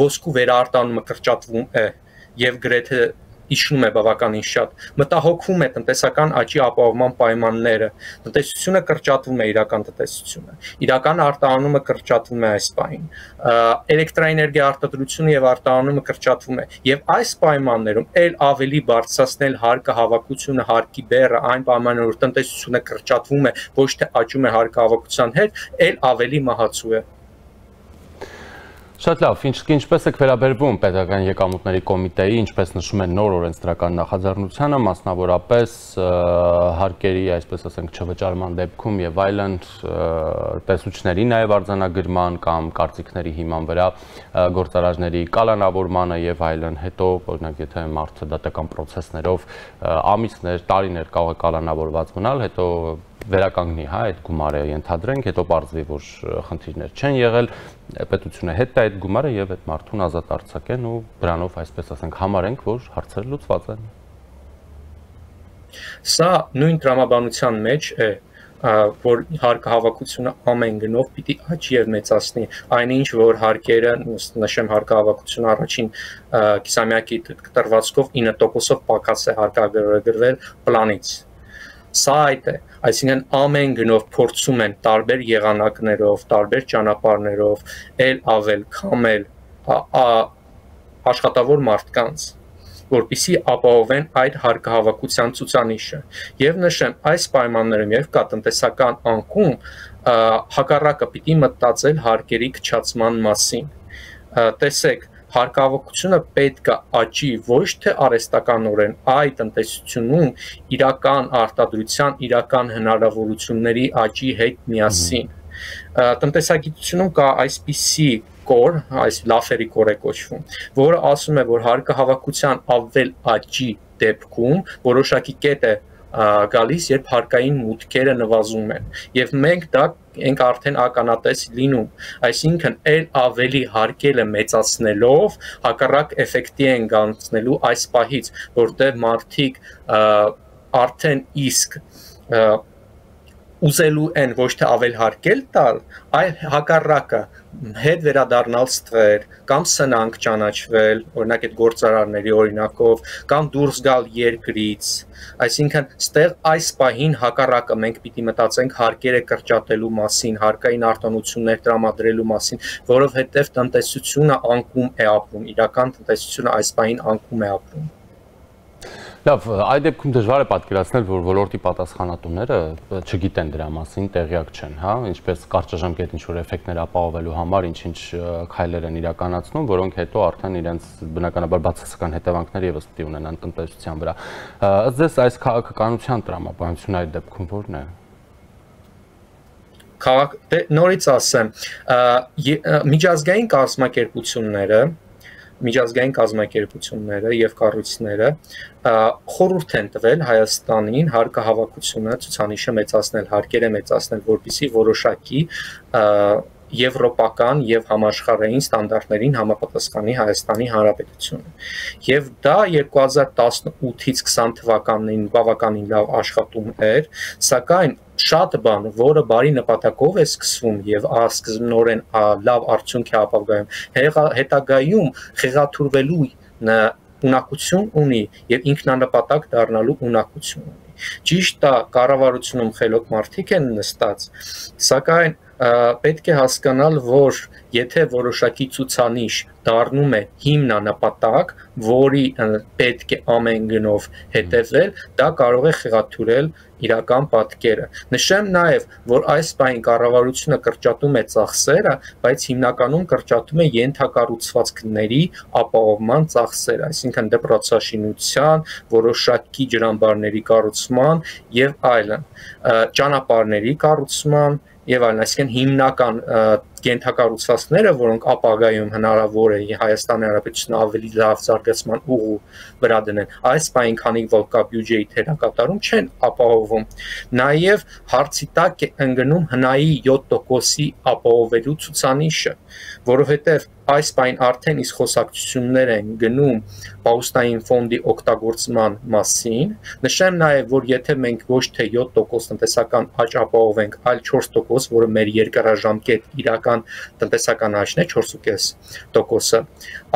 ոսկու վերարտանումը կրճատվում է եւ գրեթե իջնում է բավականին շատ։ Մտահոգվում է տնտեսական աճի ապահովման պայմանները։ Տնտեսությունը կրճատվում է իրական տնտեսությունը։ Իրական արտահանումը կրճատվում է այս պահին։ Էլեկտրաէներգիա արտադրությունը եւ արտահանումը կրճատվում է։ Եվ այս պայմաններում ել ավելի բարձրացնել հարկահավաքությունը, հարկի բեռը այն պայմաններում տնտեսությունը կրճատվում է, ոչ թե աճում է հարկահավաքության հետ, ել ավելի մահացու է։ Շատ լավ, ինչ ինչպես եք վերաբերվում պետական եկամուտների կոմիտեի, ինչպես նշում են նոր օրենսդրական նախաձեռնությանը, մասնավորապես հարկերի, այսպես ասենք, չվճարման դեպքում եւ այլն տեսուչների նաեւ արձանագրման կամ կարծիքների հիման վրա գործարարների կալանավորմանը եւ այլն, հետո օրինակ եթե մարդը դատական process-ներով ամիսներ, տարիներ կարող է կալանավորված մնալ, հետո վերականգնի, հա, այդ գումարը ենթադրենք, հետո բարձվի, որ խնդիրներ չեն եղել, պետությունը հետ է այդ գումարը եւ այդ մարդուն ազատ արձակեն ու դրանով այսպես ասենք համարենք, որ հարցերը լուծված են։ Սա նույն տրամաբանության մեջ է, որ հարկահավաքությունը ամեն գնով պիտի աճի եւ մեծացնի այնինչ որ հարկերը նշեմ հարկահավաքությունը առաջին կիսամյակի տրվածքով 9%-ով պակաս է հարկագրվել պլանից Սա այդ է, այսինքն ամեն գնով փորձում են տարբեր եղանակներով, տարբեր ճանապարհներով, ել ավել, քամել աշխատավոր մարդկանց որպիսի ապահովեն այդ հարկահավաքության ցուցանիշը։ Եվ նշեմ, այս պայմաններում երբ կա տնտեսական անկում, հակառակը պիտի մտածել հարկերի քչացման մասին։ Տեսեք, հարկավοκությունը պետք է աճի ոչ թե արհեստականորեն, այլ տնտեսությունում իրական արտադրության, իրական հնարավորությունների աճի հետ միասին։ Տնտեսագիտությունում կա այսպիսի կոր, այս լաֆերի կոր է կոչվում, որը ասում է, որ հարկահավաքության ավել աճի դեպքում որոշակի կետ է գալիս, երբ հարկային մուտքերը նվազում են։ Եվ մենք դա ենք արդեն ականատես լինում։ Այսինքն ել ավելի հարկելը մեծացնելով հակառակ էֆեկտի են գանցնելու այս պահից, որտեղ մարդիկ արդեն իսկ ուզելու են ոչ թե ավել հարկել տալ, այլ հակառակը հետ վերադառնալ ստվեր կամ սնանք ճանաչվել, օրինակ այդ գործարարների օրինակով, կամ դուրս գալ երկրից, այսինքն ստեղ այս պահին հակառակը մենք պիտի մտածենք հարկերը կրճատելու մասին, հարկային արտոնություններ տրամադրելու մասին, որովհետև տնտեսությունը անկում է ապրում, իրական տնտեսությունը այս պահին անկում է ապրում։ Լավ, այդ դեպքում դժվար է պատկերացնել, որ ոլորտի պատասխանատուները չգիտեն դրա մասին, տեղյակ չեն, հա, ինչպես կարճաժամկետ ինչ որ էֆեկտներ ապահովելու համար ինչ-ինչ քայլեր են իրականացնում, որոնք հետո արդեն իրենց բնականաբար բացասական հետևանքներ եւս պետք ունենան տնտեսության վրա։ Ըստ ձեզ այս քաղաքականության տրամաբանությունը այդ դեպքում ո՞րն է? Քաղաք դե նորից ասեմ միջազգային կազմակերպությունները միջազգային կազմակերպությունները եւ կառույցները խորհուրդ են տվել Հայաստանին հարկահավաքությունը ցուցանիշը մեծացնել, հարկերը մեծացնել, որբիսի որոշակի եվրոպական եւ համաշխարհային ստանդարտներին համապատասխանի Հայաստանի Հանրապետությունը։ Եվ դա 2018-ից 20 թվականներին բավականին լավ աշխատում էր, սակայն շատ բան, որը բարի նպատակով է սկսվում եւ սկզբնորեն լավ արդյունք է ապավգայում, հետագայում խեղաթուրվելու ունակություն ունի եւ ինքնանպատակ դառնալու ունակություն ունի։ Ճիշտ է, կառավարությունում խելոք մարդիկ են նստած, սակայն պետք է հասկանալ, որ եթե որոշակի ցուցանիշ դառնում է հիմնանպատակ, որի պետք է ամեն գնով հետևել, դա կարող է խեղաթյուրել իրական պատկերը։ Նշեմ նաև, որ այս բային կառավարությունը կրճատում է ծախսերը, բայց հիմնականում կրճատում է յենթակառուցվածքների ապահովման ծախսերը, այսինքն դպրոցաշինության, որոշակի ջրամբարների կառուցման եւ այլն, ճանապարհների կառուցման եւ այլն, այսինքն հիմնական կենթակառուցվածքները, որոնք ապագայում հնարավոր է Հայաստանի Հանրապետությունը ավելի լավ զարգացման ուղու վրա դնեն, այս պայն քանի որ կա բյուջեի թերակատարում չեն ապահովում։ Նաեւ հարցի տակ է ընկնում հնայի 7%-ի ապահովելու ցուցանիշը, որովհետեւ այս բան արդեն իսկ խոսակցություններ են գնում Պաուստային ֆոնդի օգտագործման մասին։ Նշեմ նաև, որ եթե մենք ոչ թե 7% տնտեսական աճ ապահովենք, այլ 4%, որը մեր երկարաժամկետ իրական տնտեսական աճն է 4.5%-ը,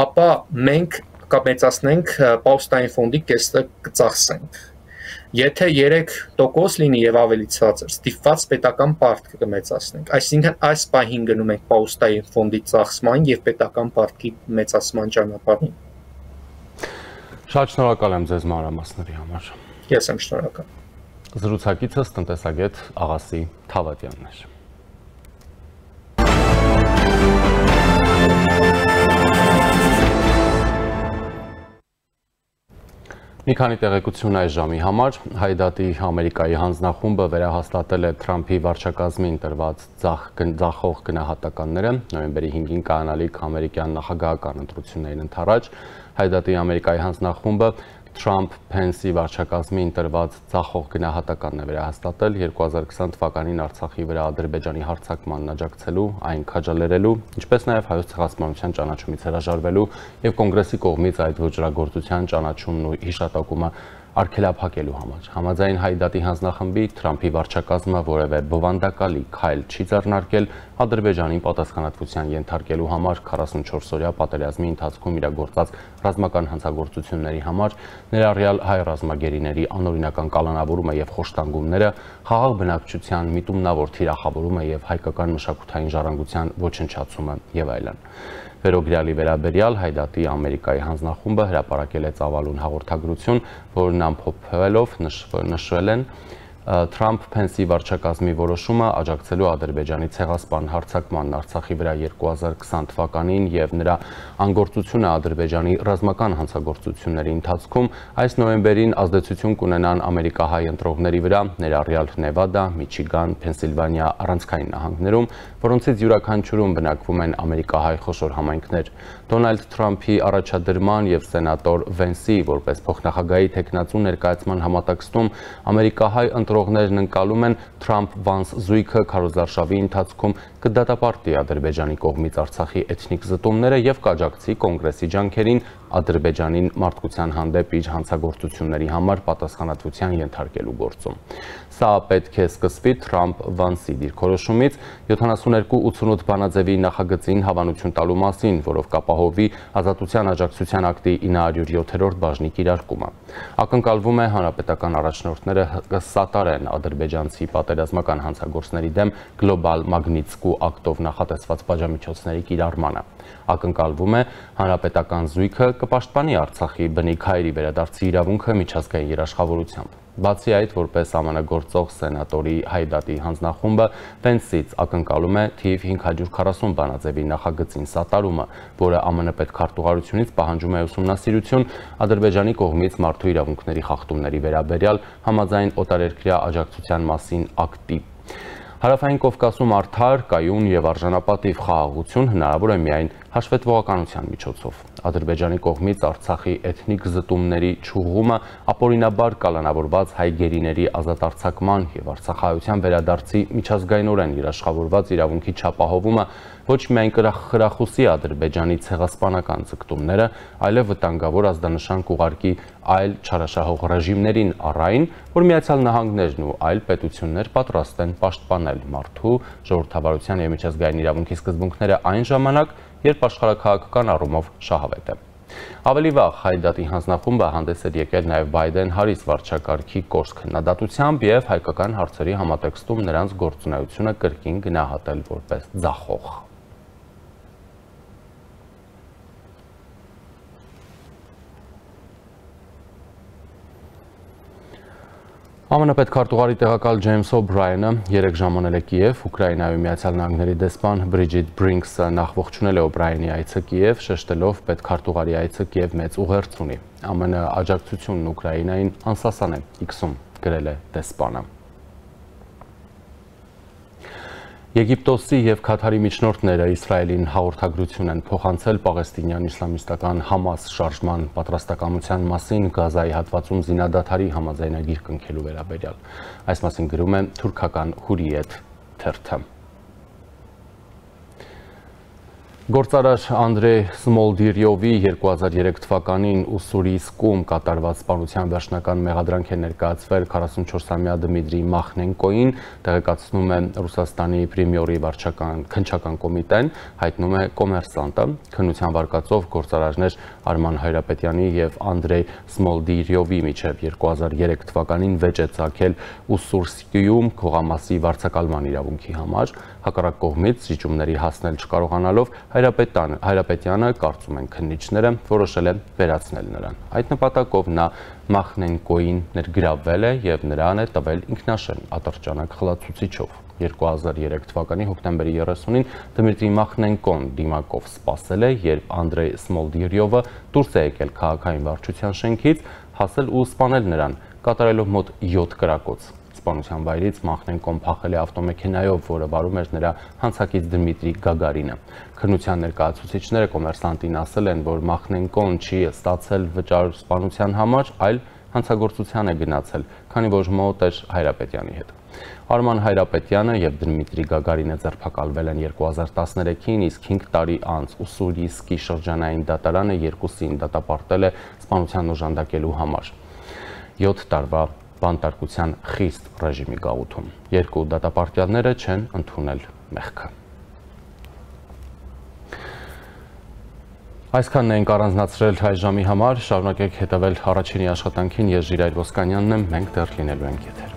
ապա մենք կմեծացնենք Պաուստային ֆոնդի կեսը կծախսենք Եթե 3% լինի եւ ավելի ցածր, ստիպված պետական պարտքը կմեծացնենք։ Այսինքն այս պահին գնում ենք պաուստայի ֆոնդի ծախսման եւ պետական պարտքի մեծացման ճանապարհին։ Շատ շնորհակալ եմ ձեզ մանրամասների համար։ Ես եմ շնորհակալ։ Զրուցակիցս տնտեսագետ Աղասի Թավադյանն էր։ Մի քանի տեղեկություն այս ժամի համար. Հայդատի Ամերիկայի հանձնախումբը վերահաստատել է Թրամփի վարչակազմին տրված ցախ գնահատող գնահատականները. Նոյեմբերի 5-ին կանալիք ամերիկյան նախագահական ընտրություններին ընթരാճ. Հայդատի Ամերիկայի հանձնախումբը Թրամփ-Փենսի վարչակազմին տրված ցախող գնահատականն է վերահաստատել 2020 թվականին Արցախի վրա Ադրբեջանի հարձակմանն աջակցելու, այն քաջալերելու, ինչպես նաև հայոց ցեղասպանության ճանաչումից հրաժարվելու եւ կոնգրեսի կողմից այդ ոչրագործության ճանաչումն ու հիշատակումը արգելափակելու համար։ Համաձայն Հայդատի հանձնախմբի Թրամփի վարչակազմը որևէ բովանդակալի քայլ չի ձեռնարկել Ադրբեջանին պատասխանատվության ենթարկելու համար 44-օրյա պատերազմի ընթացքում իրագործած ռազմական հանցագործությունների համար, ներառյալ հայ ռազմագերիների անօրինական կալանավորումը եւ խոշտանգումները, խաղաղ բնակչության միտումնավոր թիրախավորումը եւ հայկական մշակութային ժառանգության ոչնչացումը եւ այլն։ Վերոգրյալի վերաբերյալ Հայդատի Ամերիկայի հանձնախումբը հրապարակել է ծավալուն հաղորդագրություն, որն ամփոփվելով նշվել են Թրամփ-Փենսի վարչակազմի որոշումը աջակցելու Ադրբեջանի ցեղասպան հարձակմանն Արցախի վրա 2020 թվականին եւ նրա անգործությունը Ադրբեջանի ռազմական հանցագործությունների ընթացքում այս նոյեմբերին ազդեցություն կունենան ամերիկահայ ընտրողների վրա, ներառյալ Նևադա, Միչիգան, Փենսիլվանիա առանցքային նահանգներում, որոնցից յուրաքանչյուրում բնակվում են ամերիկահայ խոշոր համայնքներ։ Դոնալդ Թրամփի առաջադրման եւ սենատոր Վենսի որպես փոխնախագահի տեխնացու ներկայացման համատեքստում ամերիկահայ ընտրողներն ընկալում են Թրամփ-Վանս զույգը քարոզարշավի ընթացքում կդատապարտի Ադրբեջանի կողմից Արցախի էթնիկ զտումները եւ կաջակցի կոնգրեսի ջանքերին Ադրբեջանին մարդկության հանդեպ իր հանցագործությունների համար պատասխանատվության ենթարկելու գործում։ Սա պետք է սկսվի Թրամփ-Վանսի դիրքորոշումից 72-88 բանաձևի նախագծին հավանություն տալու մասին, որով կապահովի ազատության աջակցության ակտի 907-րդ բաժնի կիրարկումը։ Ակնկալվում է հանրապետական առաջնորդները կսատարեն ադրբեջանցի պատերազմական հանցագործների դեմ գլոբալ Մագնիցկու ակտով նախատեսված բաժամիջոցների կիրառմանը։ Ակնկալվում է. Հանրապետական զույգը կպաշտպանի Արցախի բնիկ հայերի վերադարձի իրավունքը միջազգային երաշխավորությամբ։ Բացի այդ, որպես ԱՄՆ գործող սենատորի Հայդատի հանձնախումբը Պենսից ակնկալում է թիվ 540 բանաձևի նախագծին սատարումը, որը ԱՄՆ պետքարտուղարությունից պահանջում է ուսումնասիրություն Ադրբեջանի կողմից մարդու իրավունքների խախտումների վերաբերյալ համաձայն օտարերկրյա աջակցության մասին ակտի Հարավային Կովկասում արդար, կայուն եւ արժանապատիվ խաղաղություն հնարավոր է միայն հաշվետվողականության միջոցով։ Ադրբեջանի կողմից Արցախի էթնիկ զտումների ճուղումը ապօրինաբար կալանավորված հայ գերիների ազատ արձակման եւ Արցախայության վերադարձի միջազգայինորեն երաշխավորված իրավունքի չապահովումը ոչ միայն կրախխրախուսի Ադրբեջանի ցեղասպանական ցկտումները, այլև վտանգավոր ազդանշան կուղարկի այլ չարաշահող ռեժիմներին առայն, որ Միացյալ Նահանգներն ու այլ պետություններ պատրաստ են պաշտպանել մարդու, ժողովրդավարության եւ միջազգային իրավունքի սկզբունքները այն ժամանակ, երբ աշխարհակահաղական առումով շահավետ է։ Ավելի վաղ Հայդատի հանձնախումբը հանդես էր եկել նաև Բայդեն-Հարիս վարչակարգի կորս քննադատությամբ եւ հայկական հարցերի համատեքստում նրանց գործունեությունը կրկին գնահատել որպես ձախող։ ԱՄՆ պետքարտուղարի տեղակալ Ջեյմս Օբրայենը երեք ժամանել է Կիև, Ուկրաինայում Միացյալ Նահանգների դեսպան Բրիջիտ Բրինքսը նախողջունել է Օբրայենի այցը Կիև, շեշտելով պետքարտուղարի այցը Կիև մեծ ուղերձ ունի։ ԱՄՆ աջակցությունն Ուկրաինային անսասան է, X-ում գրել է դեսպանը։ Եգիպտոսի եւ Քաթարի միջնորդները Իսրայելին հաղորդագրություն են փոխանցել Պաղեստինյան իսլամիստական Համաս շարժման պատրաստակամության մասին Գազայի հատվածում զինադադարի համաձայնագիր կնքելու վերաբերյալ։ Այս մասին գրում է թուրքական Հուրիետ թերթը։ Գործարար Անդրեյ Սմոլդիրյովի 2003 թվականին Ուսուրիսկում կատարված սպանության վերջնական մեղադրանք է ներկայացվել 44-ամյա Դմիտրի Մախնենկոին, տեղեկացնում է Ռուսաստանի Պրեմիորի վարչական քնչական կոմիտեն, հայտնում է կոմերսանտը։ Քննության վարկածով գործարարներ Արման Հայրապետյանի եւ Անդրեյ Սմոլդիրյովի միջև 2003 թվականին վեճ է ցակել Ուսուրսկիում քողամասի վարձակալման իրավունքի համար, հակառակ կողմից զիջումների հասնել չկարողանալով Հայրապետյանը, Հայրապետյանը կարծում են քննիչները, որոշել է վերացնել նրան։ Այդ նպատակով նա Մախնենկոին ներգրավվել է եւ նրան է տվել ինքնաշեն ատրճանակ խլացուցիչով։ 2003 թվականի հոկտեմբերի 30-ին Դմիտրի Մախնենկոն դիմակով սպասել է, երբ Անդրեյ Սմոլդիրյովը դուրս է եկել քաղաքային վարչության շենքից, հասել ու սպանել նրան, կատարելով մոտ 7 կրակոց սպանության վայրից Մախնենկոն փախել է ավտոմեքենայով, որը վարում էր նրա հանցակից Դմիտրի Գագարինը։ Քննության ներկայացուցիչները կոմերսանտին ասել են, որ Մախնենկոն չի ստացել վճար սպանության համար, այլ հանցագործության է գնացել, քանի որ մոտ էր Հայրապետյանի հետ։ Արման Հայրապետյանը եւ Դմիտրի Գագարինը ձերբակալվել են 2013-ին, իսկ 5 տարի անց Ուսուրիսկի շրջանային դատարանը երկուսին դատապարտել է սպանության օժանդակելու համար։ 7 տարվա բանտարկության խիստ ռեժիմի գաղութում։ Երկու դատապարտյալները չեն ընդունել մեղքը։ Այսքանն ենք առանձնացրել հայ ժամի համար, շարունակեք հետևել առաջինի աշխատանքին, ես Ժիրայր Ոսկանյանն եմ, մենք դեռ լինելու ենք եթեր։